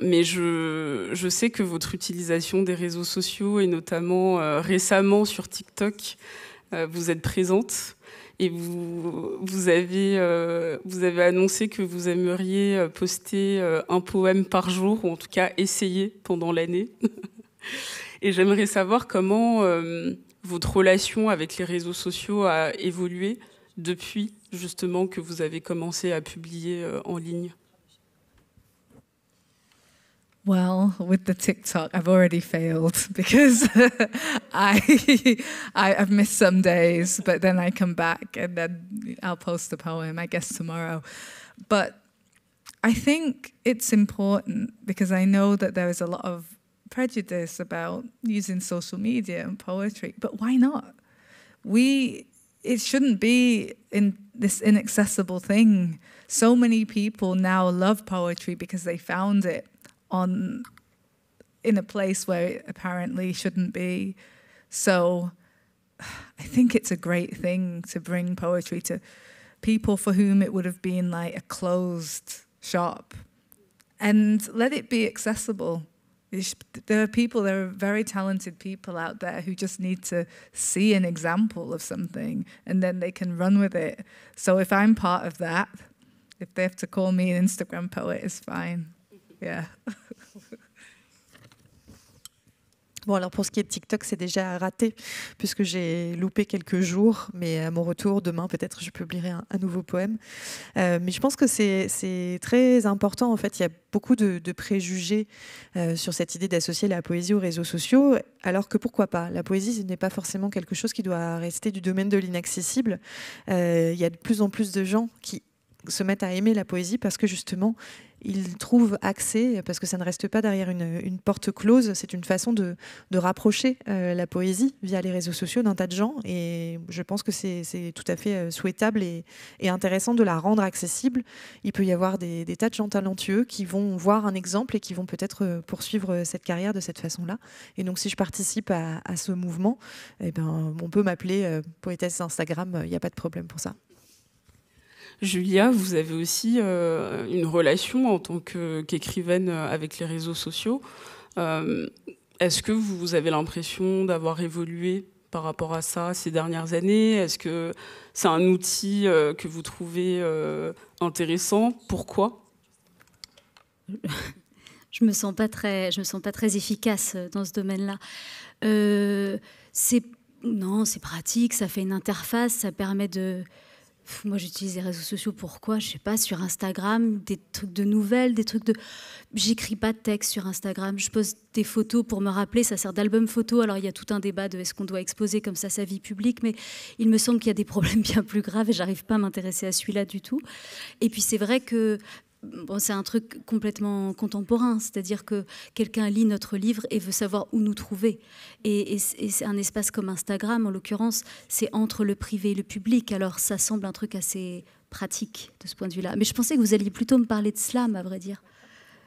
mais je, je, sais que votre utilisation des réseaux sociaux, et notamment récemment sur TikTok, vous êtes présente et vous, vous, avez, euh, vous avez annoncé que vous aimeriez euh, poster euh, un poème par jour, ou en tout cas essayer pendant l'année. *laughs* et j'aimerais savoir comment votre relation avec les réseaux sociaux a évolué depuis justement que vous avez commencé à publier en ligne. Well, with the TikTok, I've already failed *laughs* because *laughs* I, I have missed some days, but then I come back and then I'll post a poem, I guess tomorrow. But I think it's important because I know that there is a lot of prejudice about using social media and poetry, but why not? We it shouldn't be in this inaccessible thing. So many people now love poetry because they found it on in a place where it apparently shouldn't be. So *sighs* I think it's a great thing to bring poetry to people for whom it would have been like a closed shop and let it be accessible. There are people, there are very talented people out there who just need to see an example of something and then they can run with it. So if I'm part of that, if they have to call me an Instagram poet, it's fine. *laughs* Bon, alors pour ce qui est de TikTok, c'est déjà raté, puisque j'ai loupé quelques jours, mais à mon retour, demain, peut-être, je publierai un, nouveau poème. Euh, mais je pense que c'est très important, en fait, il y a beaucoup de, préjugés euh, sur cette idée d'associer la poésie aux réseaux sociaux, alors que pourquoi pas? La poésie, ce n'est pas forcément quelque chose qui doit rester du domaine de l'inaccessible. Euh, il y a de plus en plus de gens qui se mettent à aimer la poésie parce que justement, ils trouvent accès, parce que ça ne reste pas derrière une, porte close, c'est une façon de, rapprocher euh, la poésie via les réseaux sociaux d'un tas de gens. Et je pense que c'est tout à fait euh, souhaitable et, intéressant de la rendre accessible. Il peut y avoir des, tas de gens talentueux qui vont voir un exemple et qui vont peut-être euh, poursuivre cette carrière de cette façon-là. Et donc si je participe à, ce mouvement, eh ben, on peut m'appeler poétesse Instagram, il n'y a pas de problème pour ça. Julia, vous avez aussi euh, une relation en tant qu'écrivaine avec les réseaux sociaux. Euh, est-ce que vous avez l'impression d'avoir évolué par rapport à ça ces dernières années? Est-ce que c'est un outil euh, que vous trouvez intéressant? Pourquoi? *laughs* Je me sens pas très, je me sens pas très efficace dans ce domaine-là. non, c'est pratique, ça fait une interface, ça permet de moi, j'utilise les réseaux sociaux. Pourquoi Je sais pas. Sur Instagram, des trucs de nouvelles, des trucs de. J'écris pas de texte sur Instagram. Je pose des photos pour me rappeler. Ça sert d'album photo. Alors, il y a tout un débat de est-ce qu'on doit exposer comme ça sa vie publique. Mais il me semble qu'il y a des problèmes *laughs* bien plus graves et j'arrive pas à m'intéresser à celui-là du tout. Et puis, c'est vrai que c'est un truc complètement contemporain, c'est-à-dire que quelqu'un lit notre livre et veut savoir où nous trouver. Et, c'est un espace comme Instagram, en l'occurrence, c'est entre le privé et le public. Alors ça semble un truc assez pratique de ce point de vue-là. Mais je pensais que vous alliez plutôt me parler de slam, à vrai dire.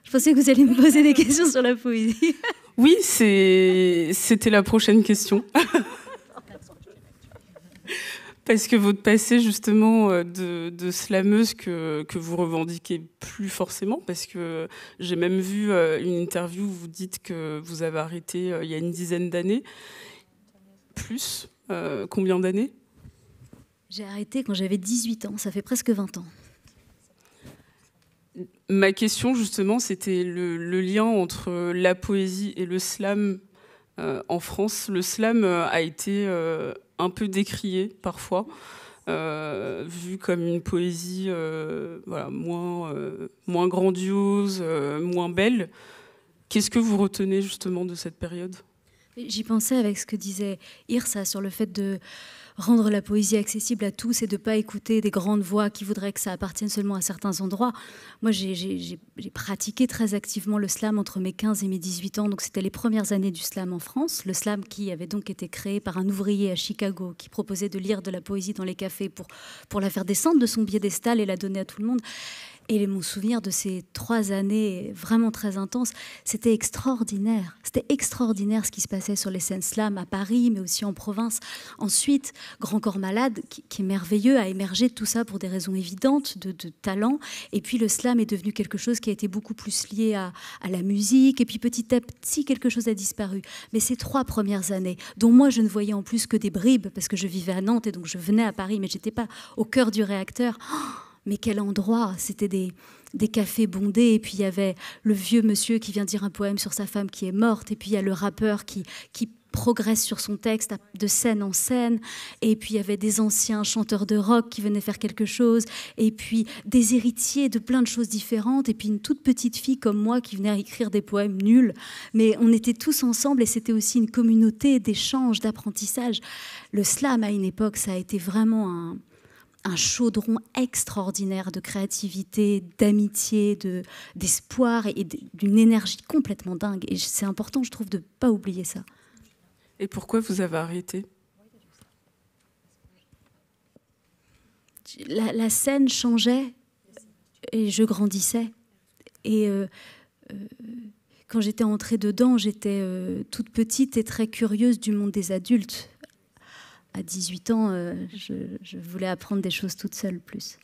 Je pensais que vous alliez me poser des *laughs* questions sur la poésie. Oui, c'était la prochaine question. *laughs* Parce que votre passé justement euh, de, slameuse que, que, vous revendiquez plus forcément, parce que j'ai même vu euh, une interview où vous dites que vous avez arrêté euh, il y a une dizaine d'années. Plus Combien d'années? J'ai arrêté quand j'avais 18 ans, ça fait presque 20 ans. Ma question justement, c'était le, le, lien entre la poésie et le slam en France. Le slam a été un peu décrié parfois, euh, vu comme une poésie euh, moins, euh, moins grandiose, moins belle. Qu'est-ce que vous retenez justement de cette période? J'y pensais avec ce que disait Irsa sur le fait de rendre la poésie accessible à tous et de ne pas écouter des grandes voix qui voudraient que ça appartienne seulement à certains endroits. Moi, j'ai pratiqué très activement le slam entre mes 15 et mes 18 ans, donc c'était les premières années du slam en France. Le slam qui avait donc été créé par un ouvrier à Chicago qui proposait de lire de la poésie dans les cafés pour, pour la faire descendre de son piédestal et la donner à tout le monde. Et mon souvenir de ces trois années vraiment très intenses, c'était extraordinaire. C'était extraordinaire ce qui se passait sur les scènes slam à Paris, mais aussi en province. Ensuite, Grand Corps Malade, qui, est merveilleux, a émergé tout ça pour des raisons évidentes de, talent. Et puis le slam est devenu quelque chose qui a été beaucoup plus lié à, à la musique. Et puis petit à petit, quelque chose a disparu. Mais ces trois premières années, dont moi je ne voyais en plus que des bribes, parce que je vivais à Nantes et donc je venais à Paris, mais j'étais pas au cœur du réacteur. Oh mais quel endroit C'était des, cafés bondés, et puis il y avait le vieux monsieur qui vient dire un poème sur sa femme qui est morte, et puis il y a le rappeur qui, qui progresse sur son texte de scène en scène, et puis il y avait des anciens chanteurs de rock qui venaient faire quelque chose, et puis des héritiers de plein de choses différentes, et puis une toute petite fille comme moi qui venait écrire des poèmes nuls, mais on était tous ensemble, et c'était aussi une communauté d'échange, d'apprentissage. Le slam à une époque, ça a été vraiment un un chaudron extraordinaire de créativité, d'amitié, de, d'espoir et, d'une énergie complètement dingue. Et c'est important, je trouve, de ne pas oublier ça. Et pourquoi vous avez arrêté? La, scène changeait et je grandissais. Et euh, euh, quand j'étais entrée dedans, j'étais euh, toute petite et très curieuse du monde des adultes à 18 ans, euh, je, voulais apprendre des choses toute seule plus.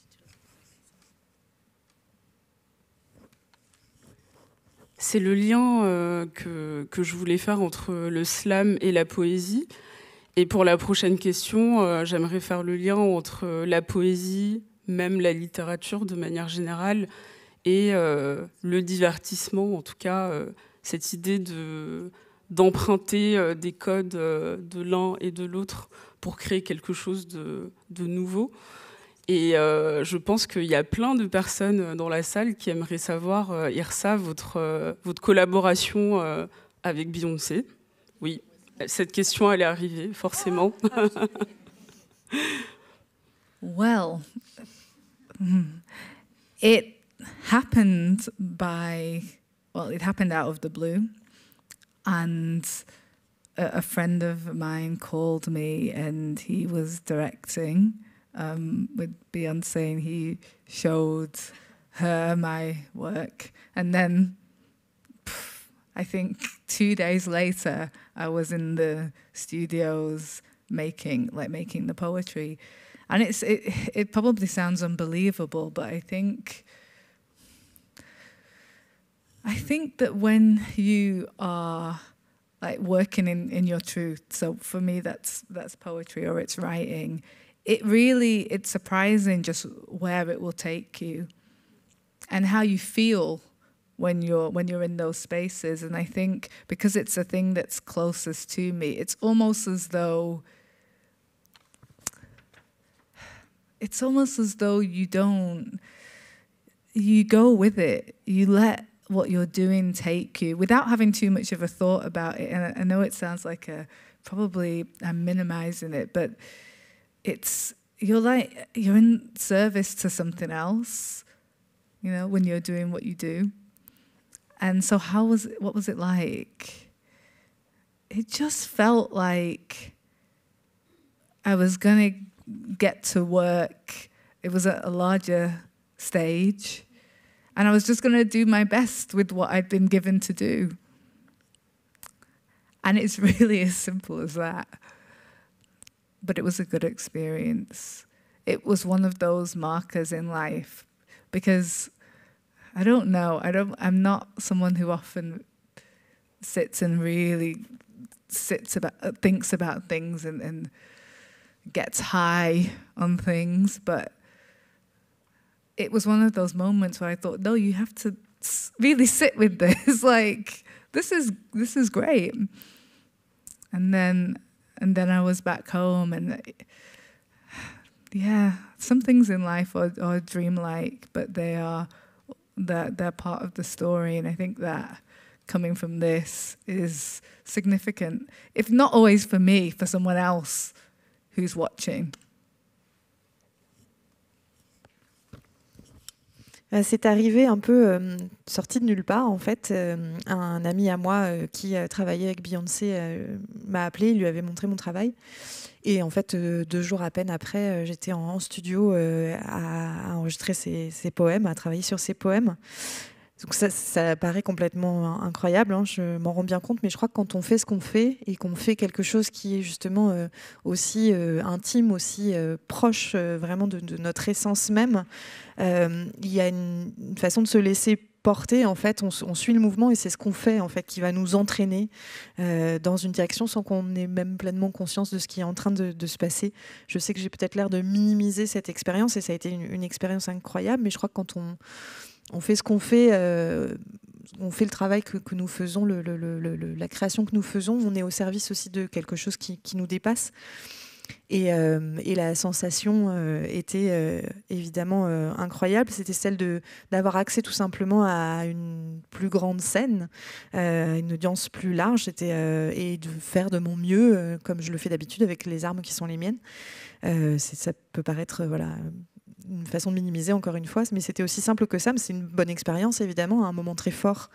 C'est le lien euh, que, je voulais faire entre le slam et la poésie. Et pour la prochaine question, euh, j'aimerais faire le lien entre la poésie, même la littérature de manière générale, et le divertissement, en tout cas cette idée de d'emprunter des codes de l'un et de l'autre pour créer quelque chose de, nouveau. Et euh, je pense qu'il y a plein de personnes dans la salle qui aimeraient savoir, euh, Irsa, votre, euh, votre collaboration avec Beyoncé. Oui, cette question, elle est arrivée, forcément. *laughs* well, *laughs* it, happened by, well, it happened out of the blue. And a, friend of mine called me and he was directing um, with Beyonce and he showed her my work. And then pff, I think two days later, I was in the studios making, like making the poetry. And it's it, it probably sounds unbelievable, but I think I think that when you are like working in, in your truth, so for me that's that's poetry or it's writing, it really it's surprising just where it will take you and how you feel when you're when you're in those spaces. And I think because it's a thing that's closest to me, it's almost as though it's almost as though you don't you go with it. You let what you're doing take you without having too much of a thought about it and i know it sounds like a probably i'm minimizing it but it's you're like you're in service to something else you know when you're doing what you do and so how was it what was it like it just felt like i was going to get to work. It was at a larger stage. And I was just going to do my best with what I'd been given to do. And it's *laughs* really as simple as that. But it was a good experience. It was one of those markers in life because I don't know, I don't I'm not someone who often sits and really sits about thinks about things and, and gets high on things, but it was one of those moments where I thought, no, you have to really sit with this. *laughs* like this is this is great. And then and then I was back home, and yeah, some things in life are, are dreamlike, but they are they're, they're part of the story, and I think that coming from this is significant, if not always for me, for someone else who's watching. C'est arrivé un peu euh, sorti de nulle part en fait. Euh, un ami à moi euh, qui travaillait avec Beyoncé euh, m'a appelé, il lui avait montré mon travail. Et en fait, deux jours à peine après, j'étais en, studio à, enregistrer ses, poèmes, à travailler sur ses poèmes. Donc ça, ça paraît complètement incroyable, hein, je m'en rends bien compte, mais je crois que quand on fait ce qu'on fait et qu'on fait quelque chose qui est justement euh, aussi euh, intime, aussi euh, proche vraiment de, notre essence même, il y a une, façon de se laisser porter. En fait, on, suit le mouvement et c'est ce qu'on fait en fait qui va nous entraîner dans une direction sans qu'on ait même pleinement conscience de ce qui est en train de, se passer. Je sais que j'ai peut-être l'air de minimiser cette expérience et ça a été une expérience incroyable, mais je crois que quand on on fait ce qu'on fait, euh, on fait le travail que, nous faisons, la création que nous faisons, on est au service aussi de quelque chose qui, nous dépasse. Et, euh, la sensation euh, était évidemment incroyable. C'était celle d'avoir accès tout simplement à une plus grande scène, une audience plus large, et de faire de mon mieux, comme je le fais d'habitude avec les armes qui sont les miennes. ça peut paraître une façon de minimiser encore une fois, mais c'était aussi simple que ça. Mais c'est une bonne expérience évidemment, un moment très fort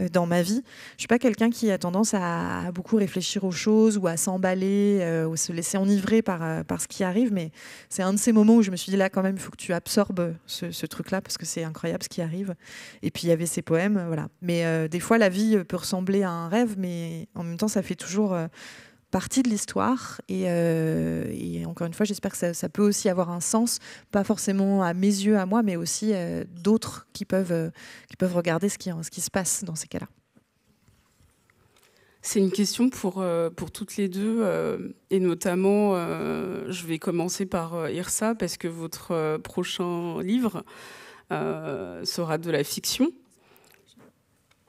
euh, dans ma vie. Je suis pas quelqu'un qui a tendance à, beaucoup réfléchir aux choses ou à s'emballer euh, ou se laisser enivrer par, euh, par ce qui arrive, mais c'est un de ces moments où je me suis dit là quand même il faut que tu absorbes ce, truc-là parce que c'est incroyable ce qui arrive. Et puis il y avait ces poèmes, voilà. Mais des fois la vie peut ressembler à un rêve, mais en même temps ça fait toujours partie de l'histoire. Et, euh, et, encore une fois, j'espère que ça, ça, peut aussi avoir un sens, pas forcément à mes yeux, à moi, mais aussi euh, d'autres qui peuvent, euh, qui peuvent regarder ce qui, ce qui se passe dans ces cas-là. C'est une question pour, euh, pour toutes les deux, euh, et notamment, je vais commencer par Irsa, parce que votre prochain livre sera de la fiction.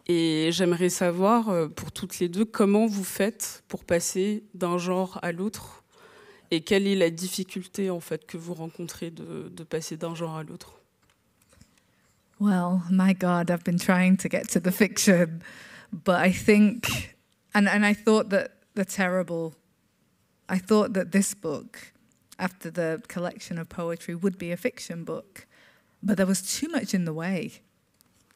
Et j'aimerais savoir, euh, pour toutes les deux, comment vous faites pour passer d'un genre à l'autre et quelle est la difficulté en fait que vous rencontrez de, passer d'un genre à l'autre? Well, my God, I've been trying to get to the fiction, but I think, and, and I thought that the terrible, I thought that this book, after the collection of poetry, would be a fiction book. but there was too much in the way.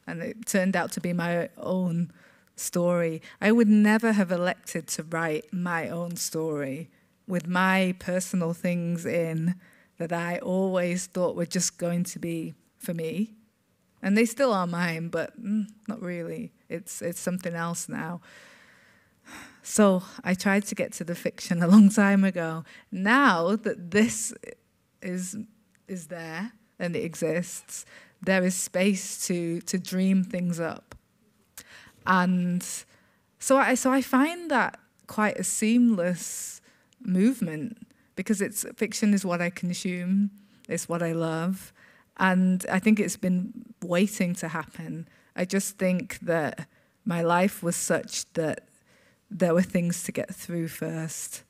And it turned out to be my own story. I would never have elected to write my own story with my personal things in that I always thought were just going to be for me. And they still are mine, but mm, not really. It's, it's something else now. So I tried to get to the fiction a long time ago. Now that this is, is there and it exists, there is space to, to dream things up. And so I, so I find that quite a seamless movement because it's fiction is what I consume, it's what I love, and I think it's been waiting to happen. I just think that my life was such that there were things to get through first.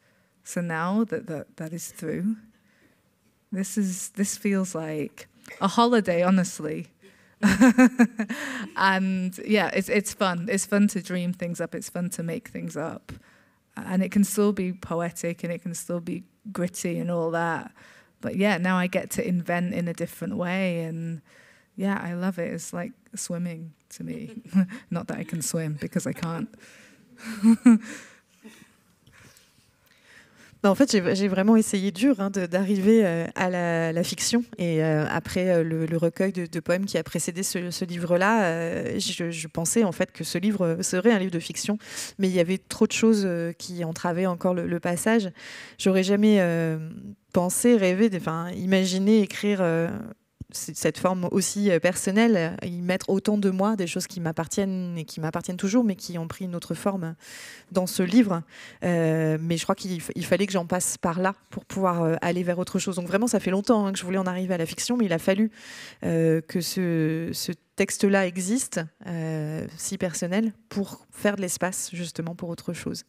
So now that that, that is through, this is this feels like a holiday, honestly. *laughs* and yeah, it's it's fun. It's fun to dream things up. It's fun to make things up, and it can still be poetic and it can still be gritty and all that. But yeah, now I get to invent in a different way, and yeah, I love it. It's like swimming to me. *laughs* Not that I can swim because I can't. *laughs* Non, en fait, j'ai vraiment essayé dur hein, d'arriver euh, à la, fiction. Et euh, après euh, le, recueil de, poèmes qui a précédé ce, livre-là, je, pensais en fait que ce livre serait un livre de fiction. Mais il y avait trop de choses qui entravaient encore le, passage. J'aurais jamais pensé, rêvé, enfin, imaginer écrire cette forme aussi euh, personnelle, y mettre autant de moi, des choses qui m'appartiennent et qui m'appartiennent toujours, mais qui ont pris une autre forme dans ce livre. Euh, mais je crois qu'il fallait que j'en passe par là pour pouvoir euh, aller vers autre chose. Donc vraiment, ça fait longtemps hein, que je voulais en arriver à la fiction, mais il a fallu que ce texte-là existe, euh, si personnel, pour faire de l'espace justement pour autre chose.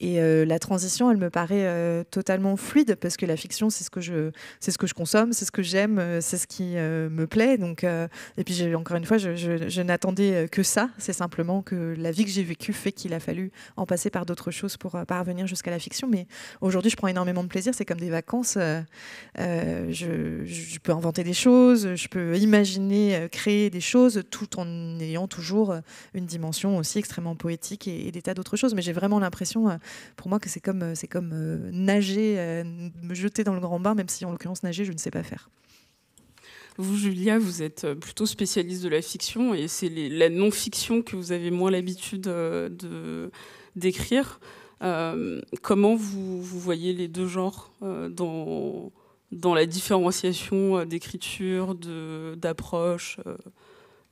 Et euh, la transition, elle me paraît euh, totalement fluide parce que la fiction, c'est ce que je, consomme, c'est ce que j'aime, c'est ce qui me plaît. Donc, et puis encore une fois, je, n'attendais que ça. C'est simplement que la vie que j'ai vécue fait qu'il a fallu en passer par d'autres choses pour parvenir jusqu'à la fiction. Mais aujourd'hui, je prends énormément de plaisir. C'est comme des vacances. Je peux inventer des choses, je peux imaginer, créer des choses tout en ayant toujours euh, une dimension aussi extrêmement poétique et, des tas d'autres choses. Mais j'ai vraiment l'impression, euh, pour moi, que c'est comme, euh, nager, me jeter dans le grand bain, même si en l'occurrence nager, je ne sais pas faire. Vous, Julia, vous êtes plutôt spécialiste de la fiction et c'est la non-fiction que vous avez moins l'habitude de, d'écrire. Comment vous, voyez les deux genres dans, la différenciation d'écriture, d'approche euh,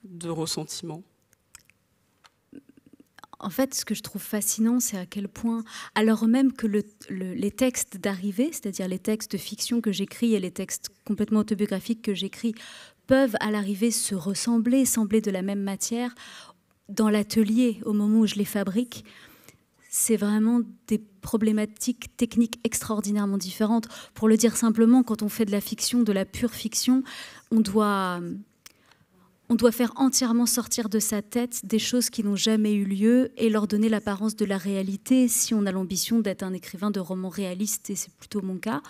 de ressentiment? En fait, ce que je trouve fascinant, c'est à quel point, alors même que le, le, les textes d'arrivée, c'est-à-dire les textes de fiction que j'écris et les textes complètement autobiographiques que j'écris, peuvent à l'arrivée se ressembler, sembler de la même matière, dans l'atelier, au moment où je les fabrique, c'est vraiment des problématiques techniques extraordinairement différentes. Pour le dire simplement, quand on fait de la fiction, de la pure fiction, on doit on doit faire entièrement sortir de sa tête des choses qui n'ont jamais eu lieu et leur donner l'apparence de la réalité si on a l'ambition d'être un écrivain de romans réalistes, et c'est plutôt mon cas.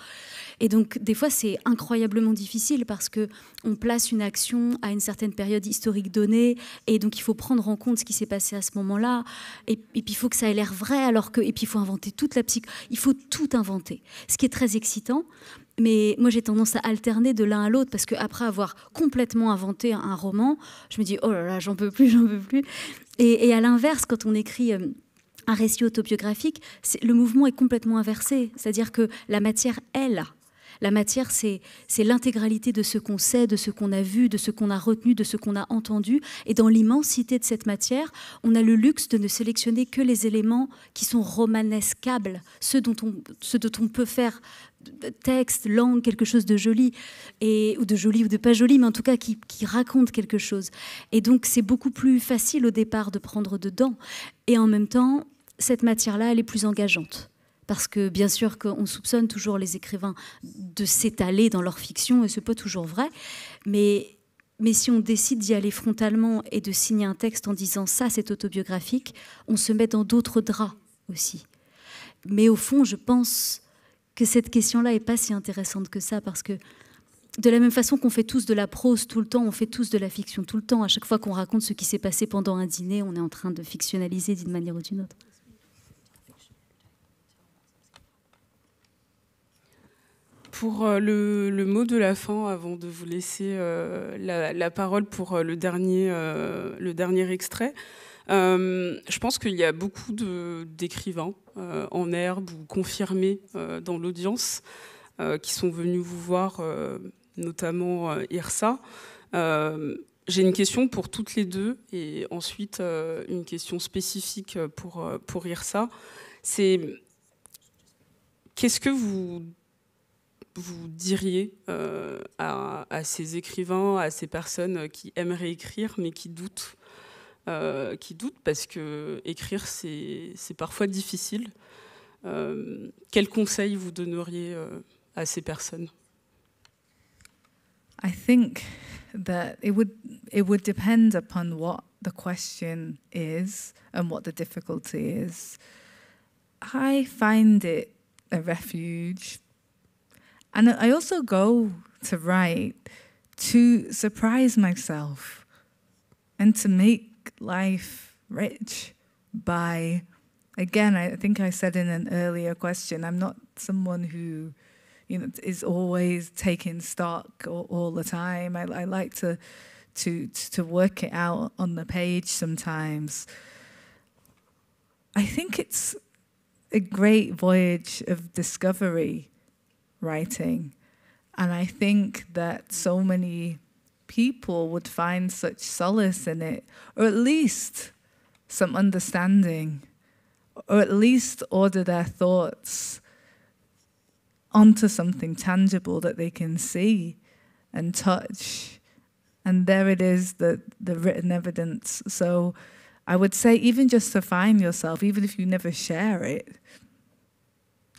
Et donc, des fois, c'est incroyablement difficile parce que on place une action à une certaine période historique donnée, et donc il faut prendre en compte ce qui s'est passé à ce moment-là. Et, puis, il faut que ça ait l'air vrai, alors que, et puis, il faut inventer toute la psych. Il faut tout inventer, ce qui est très excitant. Mais moi, j'ai tendance à alterner de l'un à l'autre parce qu'après avoir complètement inventé un roman, je me dis, oh là là, j'en peux plus, *laughs* j'en peux plus. Et, à l'inverse, quand on écrit... Euh, un récit autobiographique, le mouvement est complètement inversé. C'est-à-dire que la matière est là. La matière, c'est l'intégralité de ce qu'on sait, de ce qu'on a vu, de ce qu'on a retenu, de ce qu'on a entendu. Et dans l'immensité de cette matière, on a le luxe de ne sélectionner que les éléments qui sont romanescables, ceux dont on, ceux dont on peut faire texte, langue, quelque chose de joli, et, ou de joli ou de pas joli, mais en tout cas qui, qui raconte quelque chose. Et donc c'est beaucoup plus facile au départ de prendre dedans. Et en même temps, cette matière-là, elle est plus engageante parce que bien sûr qu'on soupçonne toujours les écrivains de s'étaler dans leur fiction, et ce n'est pas toujours vrai, mais, mais si on décide d'y aller frontalement et de signer un texte en disant ça c'est autobiographique, on se met dans d'autres draps aussi. Mais au fond, je pense que cette question-là n'est pas si intéressante que ça, parce que de la même façon qu'on fait tous de la prose tout le temps, on fait tous de la fiction tout le temps. À chaque fois qu'on raconte ce qui s'est passé pendant un dîner, on est en train de fictionnaliser d'une manière ou d'une autre. Pour euh, le, mot de la fin, avant de vous laisser euh, la, parole pour euh, le dernier, le dernier extrait, je pense qu'il y a beaucoup d'écrivains en herbe ou confirmés dans l'audience qui sont venus vous voir, notamment Irsa. J'ai une question pour toutes les deux et ensuite une question spécifique pour, pour Irsa. C'est qu'est-ce que vous vous diriez euh, à, ces écrivains, à ces personnes qui aimeraient écrire mais qui doutent euh, qui doutent parce que écrire c'est parfois difficile. Euh, quels conseils vous donneriez à ces personnes? I think that it would it would depend upon what the question is and what the difficulty is. I find it a refuge And I also go to write to surprise myself and to make life rich by, again, I think I said in an earlier question, I'm not someone who you know is always taking stock all, all the time. I, I like to to to work it out on the page sometimes. I think it's a great voyage of discovery writing. And I think that so many people would find such solace in it, or at least some understanding, or at least order their thoughts onto something tangible that they can see and touch. And there it is, the, the written evidence. So I would say, even just to find yourself, even if you never share it,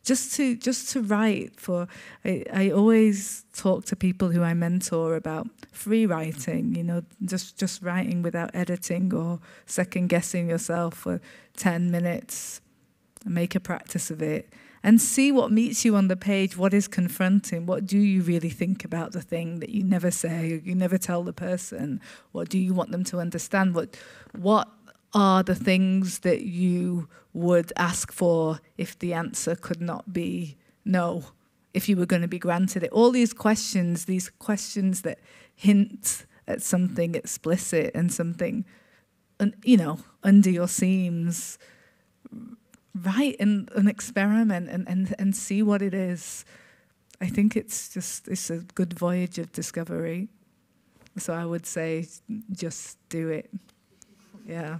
just to just to write for I, I always talk to people who I mentor about free writing you know just just writing without editing or second guessing yourself for 10 minutes and make a practice of it and see what meets you on the page what is confronting what do you really think about the thing that you never say you never tell the person what do you want them to understand what what are the things that you would ask for if the answer could not be no, if you were going to be granted it. All these questions, these questions that hint at something explicit and something, you know, under your seams. Write an, and experiment and, and, and see what it is. I think it's just it's a good voyage of discovery. So I would say just do it. Yeah.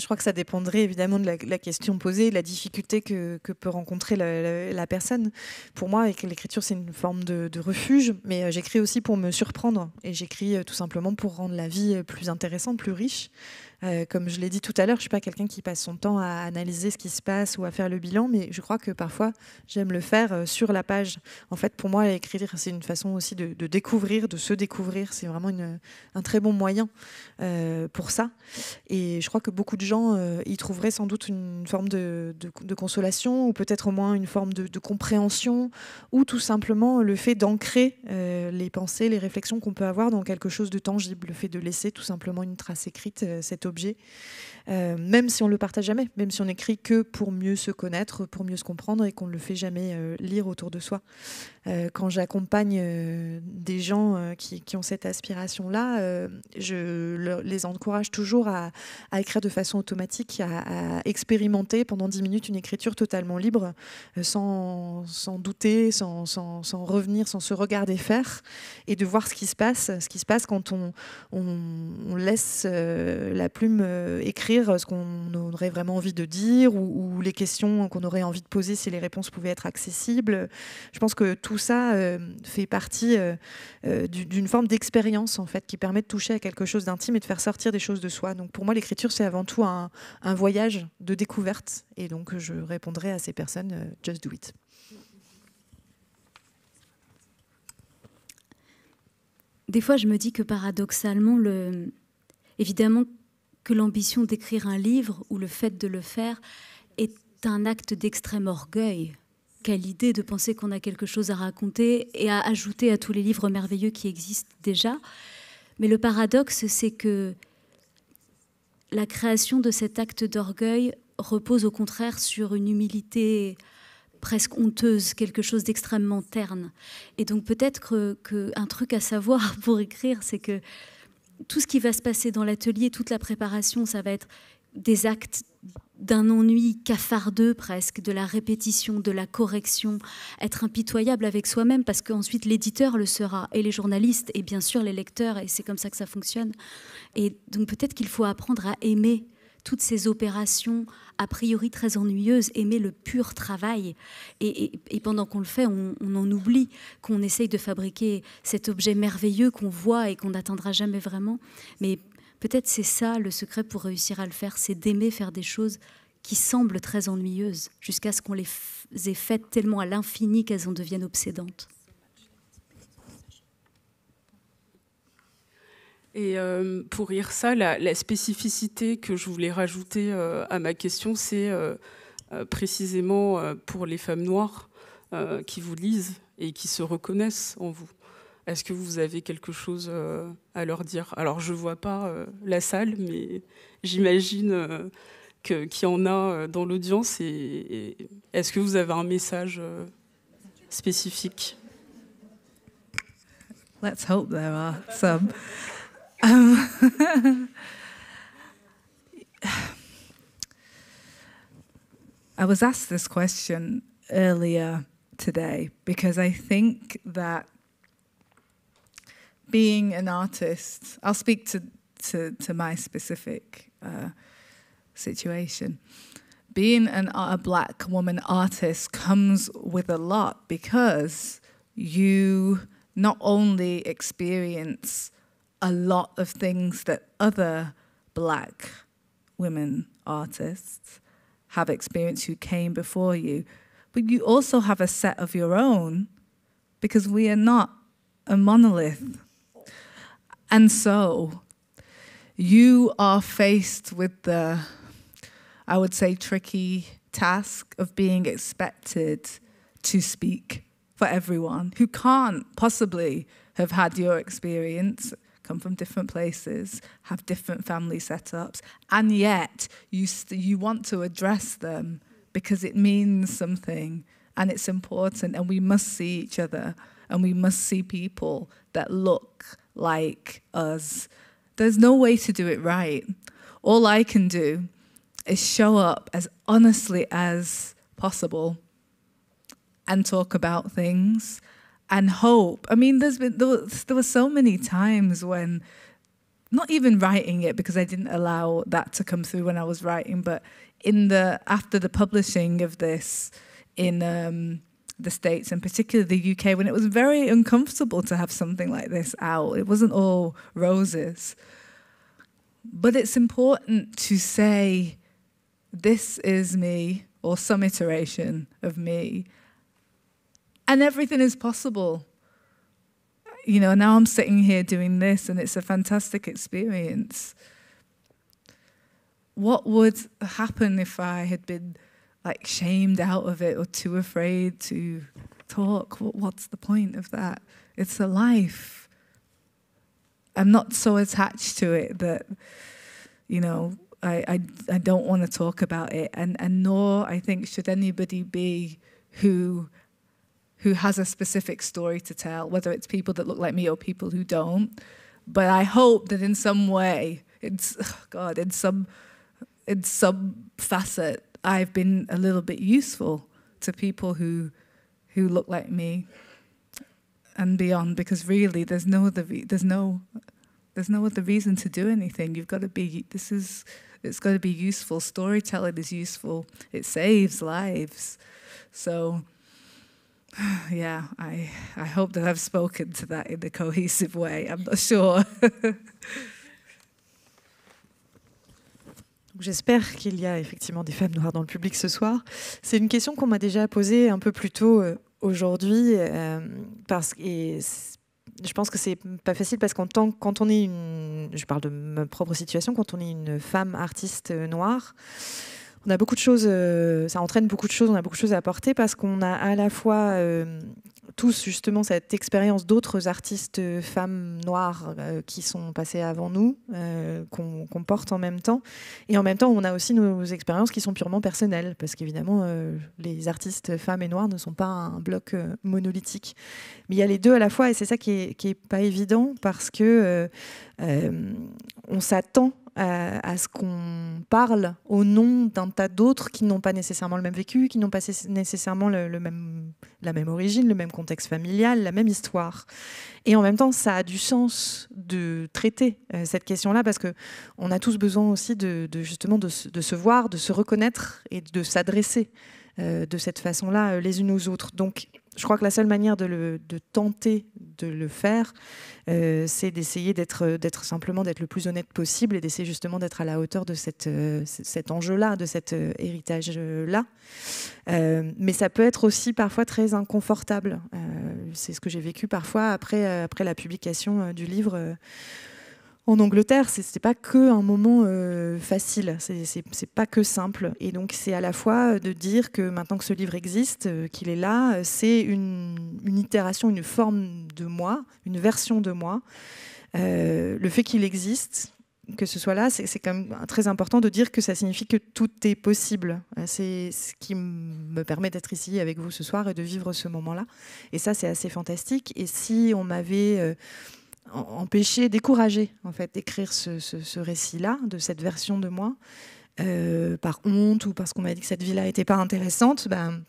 Je crois que ça dépendrait évidemment de la, question posée, de la difficulté que, peut rencontrer la, personne. Pour moi, l'écriture, c'est une forme de, refuge, mais euh, j'écris aussi pour me surprendre. Et j'écris euh, tout simplement pour rendre la vie euh, plus intéressante, plus riche. Euh, comme je l'ai dit tout à l'heure, je suis pas quelqu'un qui passe son temps à analyser ce qui se passe ou à faire le bilan, mais je crois que parfois j'aime le faire euh, sur la page. En fait, pour moi, écrire, c'est une façon aussi de, découvrir, de se découvrir. C'est vraiment un très bon moyen euh, pour ça. Et je crois que beaucoup de gens y trouveraient sans doute une forme de, consolation ou peut-être au moins une forme de, compréhension ou tout simplement le fait d'ancrer les pensées, les réflexions qu'on peut avoir dans quelque chose de tangible, le fait de laisser tout simplement une trace écrite, cette objet, euh, même si on le partage jamais, même si on écrit que pour mieux se connaître, pour mieux se comprendre et qu'on ne le fait jamais euh, lire autour de soi. Euh, quand j'accompagne des gens qui, ont cette aspiration-là, je les encourage toujours à, écrire de façon automatique, à, expérimenter pendant 10 minutes une écriture totalement libre, sans, sans douter, sans, revenir, sans se regarder faire, et de voir ce qui se passe, ce qui se passe quand on, laisse la plume euh, écrire ce qu'on aurait vraiment envie de dire ou, les questions qu'on aurait envie de poser si les réponses pouvaient être accessibles. Je pense que tout ça euh, fait partie euh, d'une forme d'expérience en fait qui permet de toucher à quelque chose d'intime et de faire sortir des choses de soi. Donc pour moi, l'écriture c'est avant tout un, un, voyage de découverte et donc je répondrai à ces personnes just do it. Des fois, je me dis que paradoxalement, le... évidemment, que l'ambition d'écrire un livre ou le fait de le faire est un acte d'extrême orgueil. quelle idée de penser qu'on a quelque chose à raconter et à ajouter à tous les livres merveilleux qui existent déjà. Mais le paradoxe, c'est que la création de cet acte d'orgueil repose au contraire sur une humilité presque honteuse, quelque chose d'extrêmement terne. Et donc peut-être qu'un truc à savoir *laughs* pour écrire, c'est que tout ce qui va se passer dans l'atelier, toute la préparation, ça va être des actes d'un ennui cafardeux presque, de la répétition, de la correction, être impitoyable avec soi-même parce qu'ensuite l'éditeur le sera et les journalistes et bien sûr les lecteurs et c'est comme ça que ça fonctionne. Et donc peut-être qu'il faut apprendre à aimer toutes ces opérations a priori très ennuyeuses, aimer le pur travail. Et, pendant qu'on le fait, on, en oublie qu'on essaye de fabriquer cet objet merveilleux qu'on voit et qu'on n'atteindra jamais vraiment. Mais peut-être c'est ça le secret pour réussir à le faire, c'est d'aimer faire des choses qui semblent très ennuyeuses, jusqu'à ce qu'on les ait faites tellement à l'infini qu'elles en deviennent obsédantes. Et euh, pour lire ça, la, spécificité que je voulais rajouter euh, à ma question, c'est euh, précisément pour les femmes noires qui vous lisent et qui se reconnaissent en vous. Est-ce que vous avez quelque chose à leur dire? Alors, je ne vois pas la salle, mais j'imagine qu'il y en a dans l'audience. et est-ce que vous avez un message spécifique? Let's hope there are some. Um, *laughs* I was asked this question earlier today because I think that being an artist, I'll speak to, to, to my specific uh, situation. Being an, a black woman artist comes with a lot because you not only experience a lot of things that other black women artists have experienced who came before you. But you also have a set of your own because we are not a monolith. And so you are faced with the, I would say, tricky task of being expected to speak for everyone who can't possibly have had your experience come from different places, have different family setups, and yet you, you want to address them because it means something and it's important, and we must see each other and we must see people that look like us. There's no way to do it right. All I can do is show up as honestly as possible and talk about things and hope. I mean, there's been there, was, there were so many times when, not even writing it because I didn't allow that to come through when I was writing, but in the after the publishing of this in um, the states and particularly the UK, when it was very uncomfortable to have something like this out, it wasn't all roses. But it's important to say, this is me, or some iteration of me, and everything is possible. You know, now I'm sitting here doing this, and it's a fantastic experience. What would happen if I had been like shamed out of it or too afraid to talk? What's the point of that? It's a life. I'm not so attached to it that, you know, I, I, I don't want to talk about it. And, and nor, I think, should anybody be who who has a specific story to tell, whether it's people that look like me or people who don't. But I hope that in some way, it's *sighs* oh God, in some in some facet, I've been a little bit useful to people who who look like me and beyond. Because really, there's no other re- there's no there's no other reason to do anything. You've got to be. This is it's got to be useful. Storytelling is useful. It saves lives. So *sighs* yeah, I, I hope that I've spoken to that in a cohesive way. I'm not sure. *laughs* J'espère qu'il y a effectivement des femmes noires dans le public ce soir. C'est une question qu'on m'a déjà posée un peu plus tôt euh, aujourd'hui, euh, parce et je pense que c'est pas facile parce qu'en tant quand on est une, je parle de ma propre situation, quand on est une femme artiste noire, on a beaucoup de choses, euh, ça entraîne beaucoup de choses, on a beaucoup de choses à apporter parce qu'on a à la fois euh, tous justement cette expérience d'autres artistes femmes noires euh, qui sont passées avant nous, qu'on porte en même temps. Et en même temps, on a aussi nos expériences qui sont purement personnelles parce qu'évidemment, les artistes femmes et noires ne sont pas un bloc monolithique. Mais il y a les deux à la fois et c'est ça qui est, qui est, pas évident parce que on s'attend à, ce qu'on parle au nom d'un tas d'autres qui n'ont pas nécessairement le même vécu, qui n'ont pas nécessairement le, même, la même origine, le même contexte familial, la même histoire. Et en même temps, ça a du sens de traiter euh, cette question-là parce que on a tous besoin aussi de, justement de, se voir, de se reconnaître et de s'adresser euh, de cette façon-là euh, les unes aux autres. Donc, je crois que la seule manière de, tenter de le faire, euh, c'est d'essayer d'être, simplement d'être le plus honnête possible et d'essayer justement d'être à la hauteur de euh, cet enjeu-là, de cet euh, héritage-là. mais ça peut être aussi parfois très inconfortable. c'est ce que j'ai vécu parfois après, après la publication du livre en Angleterre, c'est pas que un moment euh, facile, c'est pas que simple. Et donc c'est à la fois de dire que maintenant que ce livre existe, euh, qu'il est là, c'est une, itération, une forme de moi, une version de moi. Euh, le fait qu'il existe, que ce soit là, c'est quand même très important de dire que ça signifie que tout est possible. C'est ce qui me permet d'être ici avec vous ce soir et de vivre ce moment-là. Et ça, c'est assez fantastique. Et si on m'avait empêcher, décourager en fait d'écrire ce, récit-là, de cette version de moi, euh, par honte ou parce qu'on m'a dit que cette vie-là n'était pas intéressante, ben,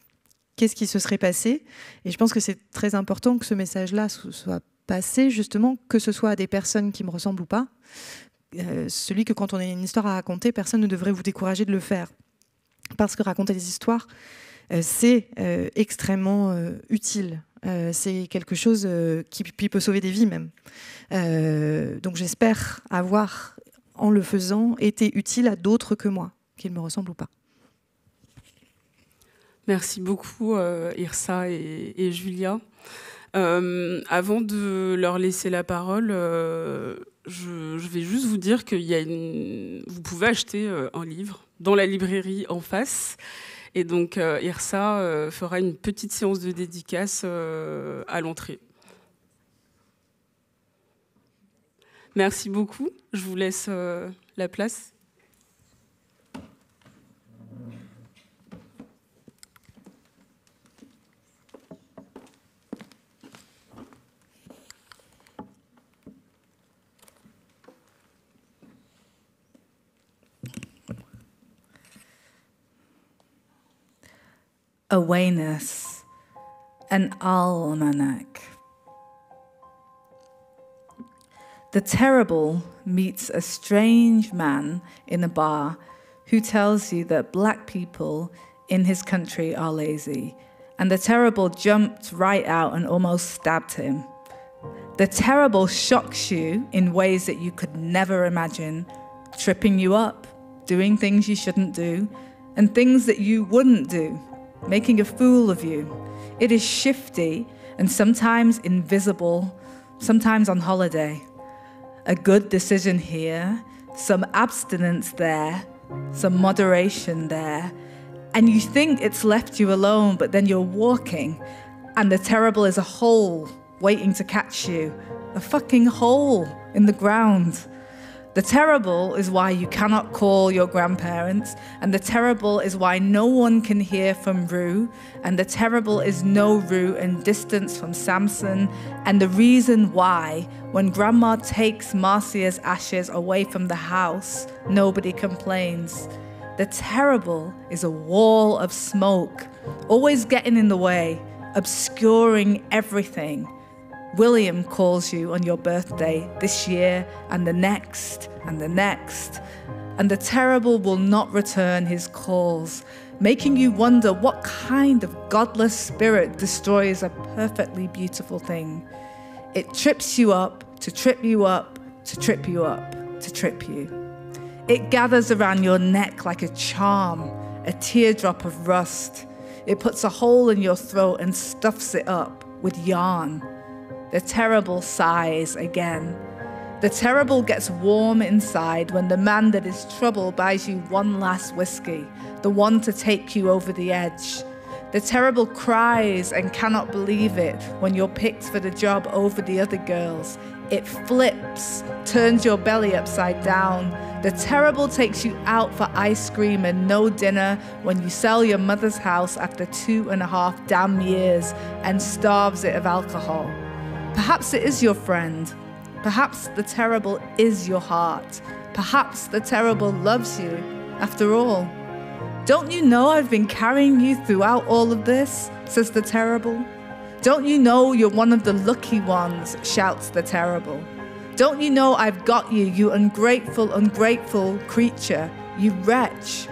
qu'est-ce qui se serait passé? Et je pense que c'est très important que ce message-là soit passé, justement, que ce soit à des personnes qui me ressemblent ou pas. Euh, celui que quand on a une histoire à raconter, personne ne devrait vous décourager de le faire. Parce que raconter des histoires, euh, c'est extrêmement utile euh, c'est quelque chose euh, qui, peut sauver des vies même. Euh, donc j'espère avoir, en le faisant, été utile à d'autres que moi, qu'ils me ressemblent ou pas. Merci beaucoup Irsa et, Julia. avant de leur laisser la parole, je, vais juste vous dire une... vous pouvez acheter un livre dans la librairie en face. Et donc, euh, IRSA euh, fera une petite séance de dédicace euh, à l'entrée. Merci beaucoup. Je vous laisse la place. Awareness, an almanac. The terrible meets a strange man in a bar who tells you that black people in his country are lazy, and the terrible jumped right out and almost stabbed him. The terrible shocks you in ways that you could never imagine, tripping you up, doing things you shouldn't do, and things that you wouldn't do making a fool of you. It is shifty and sometimes invisible, sometimes on holiday. A good decision here, some abstinence there, some moderation there. And you think it's left you alone, but then you're walking, and the terrible is a hole waiting to catch you. A fucking hole in the ground. The terrible is why you cannot call your grandparents, and the terrible is why no one can hear from Rue, and the terrible is no Rue and distance from Samson, and the reason why, when grandma takes Marcia's ashes away from the house, nobody complains. The terrible is a wall of smoke, always getting in the way, obscuring everything. William calls you on your birthday this year and the next and the next, and the terrible will not return his calls, making you wonder what kind of godless spirit destroys a perfectly beautiful thing. It trips you up to trip you up to trip you up to trip you. It gathers around your neck like a charm, a teardrop of rust. It puts a hole in your throat and stuffs it up with yarn the terrible sighs again. The terrible gets warm inside when the man that is trouble buys you one last whiskey, the one to take you over the edge. The terrible cries and cannot believe it when you're picked for the job over the other girls. It flips, turns your belly upside down. The terrible takes you out for ice cream and no dinner when you sell your mother's house after two and a half damn years and starves it of alcohol. Perhaps it is your friend. Perhaps the terrible is your heart. Perhaps the terrible loves you after all. Don't you know I've been carrying you throughout all of this? says the terrible. Don't you know you're one of the lucky ones? shouts the terrible. Don't you know I've got you, you ungrateful, ungrateful creature, you wretch?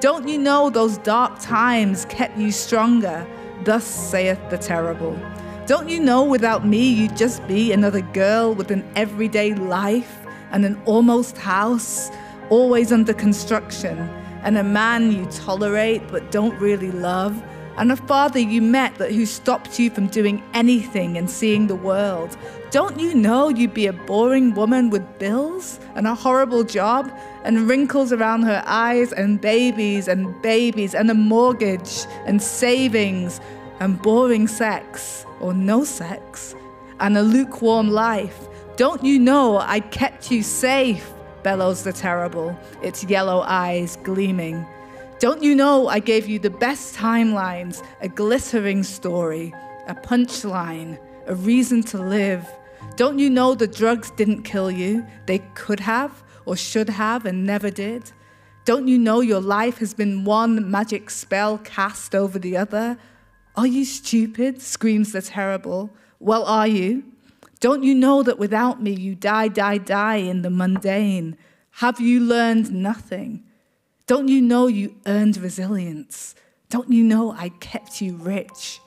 Don't you know those dark times kept you stronger? Thus saith the terrible. Don't you know without me you'd just be another girl with an everyday life and an almost house, always under construction, and a man you tolerate but don't really love, and a father you met that who stopped you from doing anything and seeing the world? Don't you know you'd be a boring woman with bills and a horrible job and wrinkles around her eyes and babies and babies and a mortgage and savings and boring sex? or no sex, and a lukewarm life. Don't you know I kept you safe? bellows the terrible, its yellow eyes gleaming. Don't you know I gave you the best timelines, a glittering story, a punchline, a reason to live? Don't you know the drugs didn't kill you? They could have, or should have, and never did? Don't you know your life has been one magic spell cast over the other? Are you stupid? screams the terrible. Well, are you? Don't you know that without me you die, die, die in the mundane? Have you learned nothing? Don't you know you earned resilience? Don't you know I kept you rich?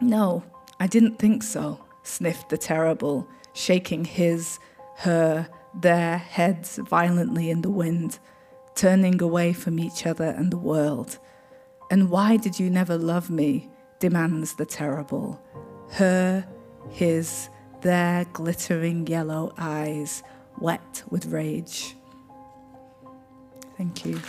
No, I didn't think so, sniffed the terrible, shaking his, her, their heads violently in the wind, turning away from each other and the world. And why did you never love me? demands the terrible. Her, his, their glittering yellow eyes wet with rage. Thank you.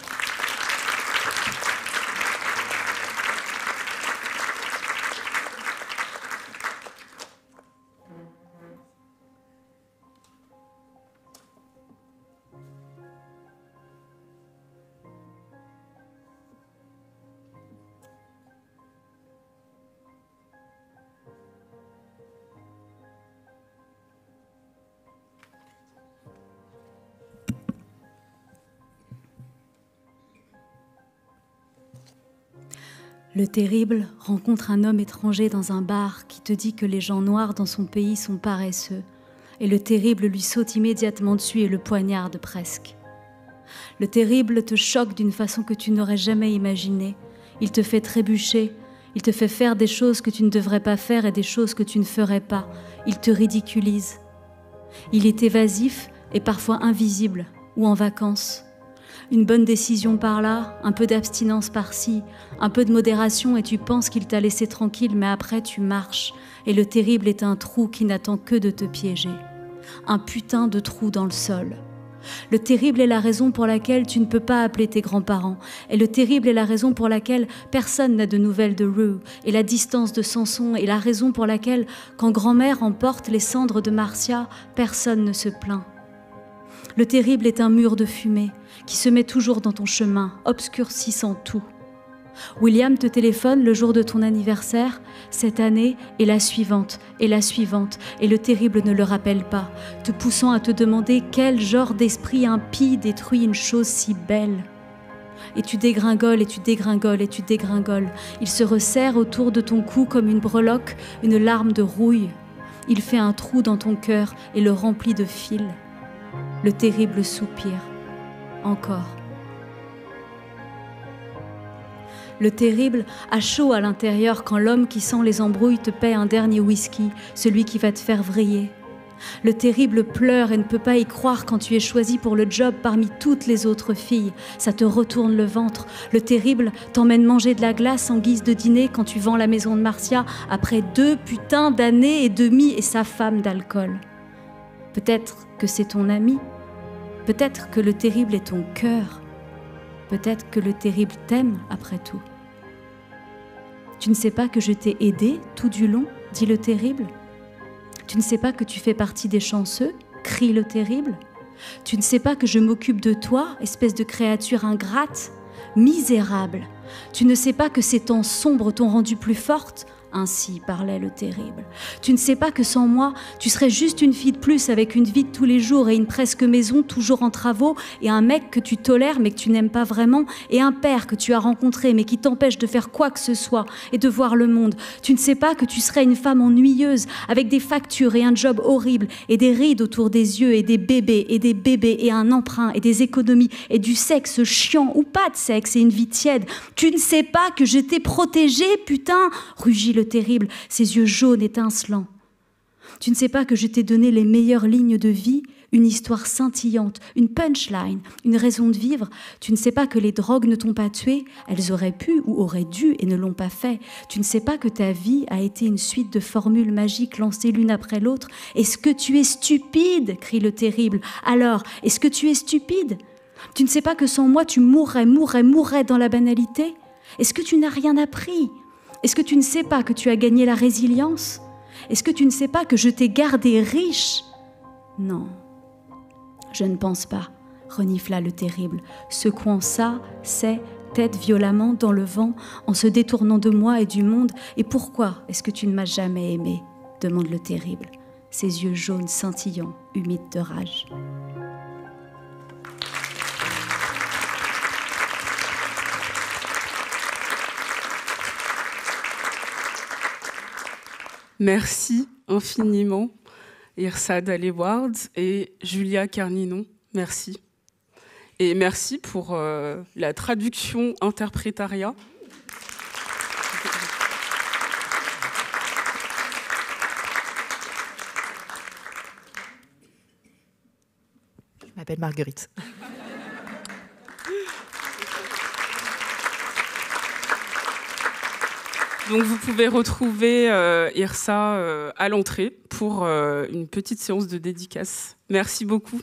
Le terrible rencontre un homme étranger dans un bar qui te dit que les gens noirs dans son pays sont paresseux. Et le terrible lui saute immédiatement dessus et le poignarde presque. Le terrible te choque d'une façon que tu n'aurais jamais imaginée. Il te fait trébucher, il te fait faire des choses que tu ne devrais pas faire et des choses que tu ne ferais pas. Il te ridiculise. Il est évasif et parfois invisible ou en vacances une bonne décision par là, un peu d'abstinence par-ci, un peu de modération et tu penses qu'il t'a laissé tranquille, mais après tu marches et le terrible est un trou qui n'attend que de te piéger. Un putain de trou dans le sol. Le terrible est la raison pour laquelle tu ne peux pas appeler tes grands-parents. Et le terrible est la raison pour laquelle personne n'a de nouvelles de Rue. Et la distance de Samson est la raison pour laquelle, quand grand-mère emporte les cendres de Marcia, personne ne se plaint. Le terrible est un mur de fumée qui se met toujours dans ton chemin, obscurcissant tout. William te téléphone le jour de ton anniversaire, cette année et la suivante, et la suivante, et le terrible ne le rappelle pas, te poussant à te demander quel genre d'esprit impie détruit une chose si belle. Et tu dégringoles, et tu dégringoles, et tu dégringoles. Il se resserre autour de ton cou comme une breloque, une larme de rouille. Il fait un trou dans ton cœur et le remplit de fils. Le terrible soupir encore. Le terrible a chaud à l'intérieur quand l'homme qui sent les embrouilles te paie un dernier whisky, celui qui va te faire vriller. Le terrible pleure et ne peut pas y croire quand tu es choisi pour le job parmi toutes les autres filles. Ça te retourne le ventre. Le terrible t'emmène manger de la glace en guise de dîner quand tu vends la maison de Marcia après deux putains d'années et demie et sa femme d'alcool. Peut-être que c'est ton ami. Peut-être que le terrible est ton cœur. Peut-être que le terrible t'aime après tout. Tu ne sais pas que je t'ai aidé tout du long, dit le terrible. Tu ne sais pas que tu fais partie des chanceux, crie le terrible. Tu ne sais pas que je m'occupe de toi, espèce de créature ingrate, misérable. Tu ne sais pas que ces temps sombres t'ont rendu plus forte, ainsi parlait le terrible. Tu ne sais pas que sans moi, tu serais juste une fille de plus avec une vie de tous les jours et une presque maison toujours en travaux et un mec que tu tolères mais que tu n'aimes pas vraiment et un père que tu as rencontré mais qui t'empêche de faire quoi que ce soit et de voir le monde. Tu ne sais pas que tu serais une femme ennuyeuse avec des factures et un job horrible et des rides autour des yeux et des bébés et des bébés et un emprunt et des économies et du sexe chiant ou pas de sexe et une vie tiède. Tu ne sais pas que je t'ai protégée, putain, rugit le terrible, ses yeux jaunes étincelants. Tu ne sais pas que je t'ai donné les meilleures lignes de vie, une histoire scintillante, une punchline, une raison de vivre. Tu ne sais pas que les drogues ne t'ont pas tué, elles auraient pu ou auraient dû et ne l'ont pas fait. Tu ne sais pas que ta vie a été une suite de formules magiques lancées l'une après l'autre. Est-ce que tu es stupide? crie le terrible. Alors, est-ce que tu es stupide? Tu ne sais pas que sans moi tu mourrais, mourrais, mourrais dans la banalité? Est-ce que tu n'as rien appris? Est-ce que tu ne sais pas que tu as gagné la résilience? Est-ce que tu ne sais pas que je t'ai gardé riche? Non, je ne pense pas, renifla le terrible, secouant ça, c'est, tête violemment dans le vent, en se détournant de moi et du monde. Et pourquoi est-ce que tu ne m'as jamais aimé? demande le terrible, ses yeux jaunes scintillants, humides de rage. Merci infiniment, Irsad Aleward et Julia Carninon. Merci. Et merci pour euh, la traduction interprétariat. Je m'appelle Marguerite. Donc vous pouvez retrouver euh, Irsa euh, à l'entrée pour euh, une petite séance de dédicace. Merci beaucoup.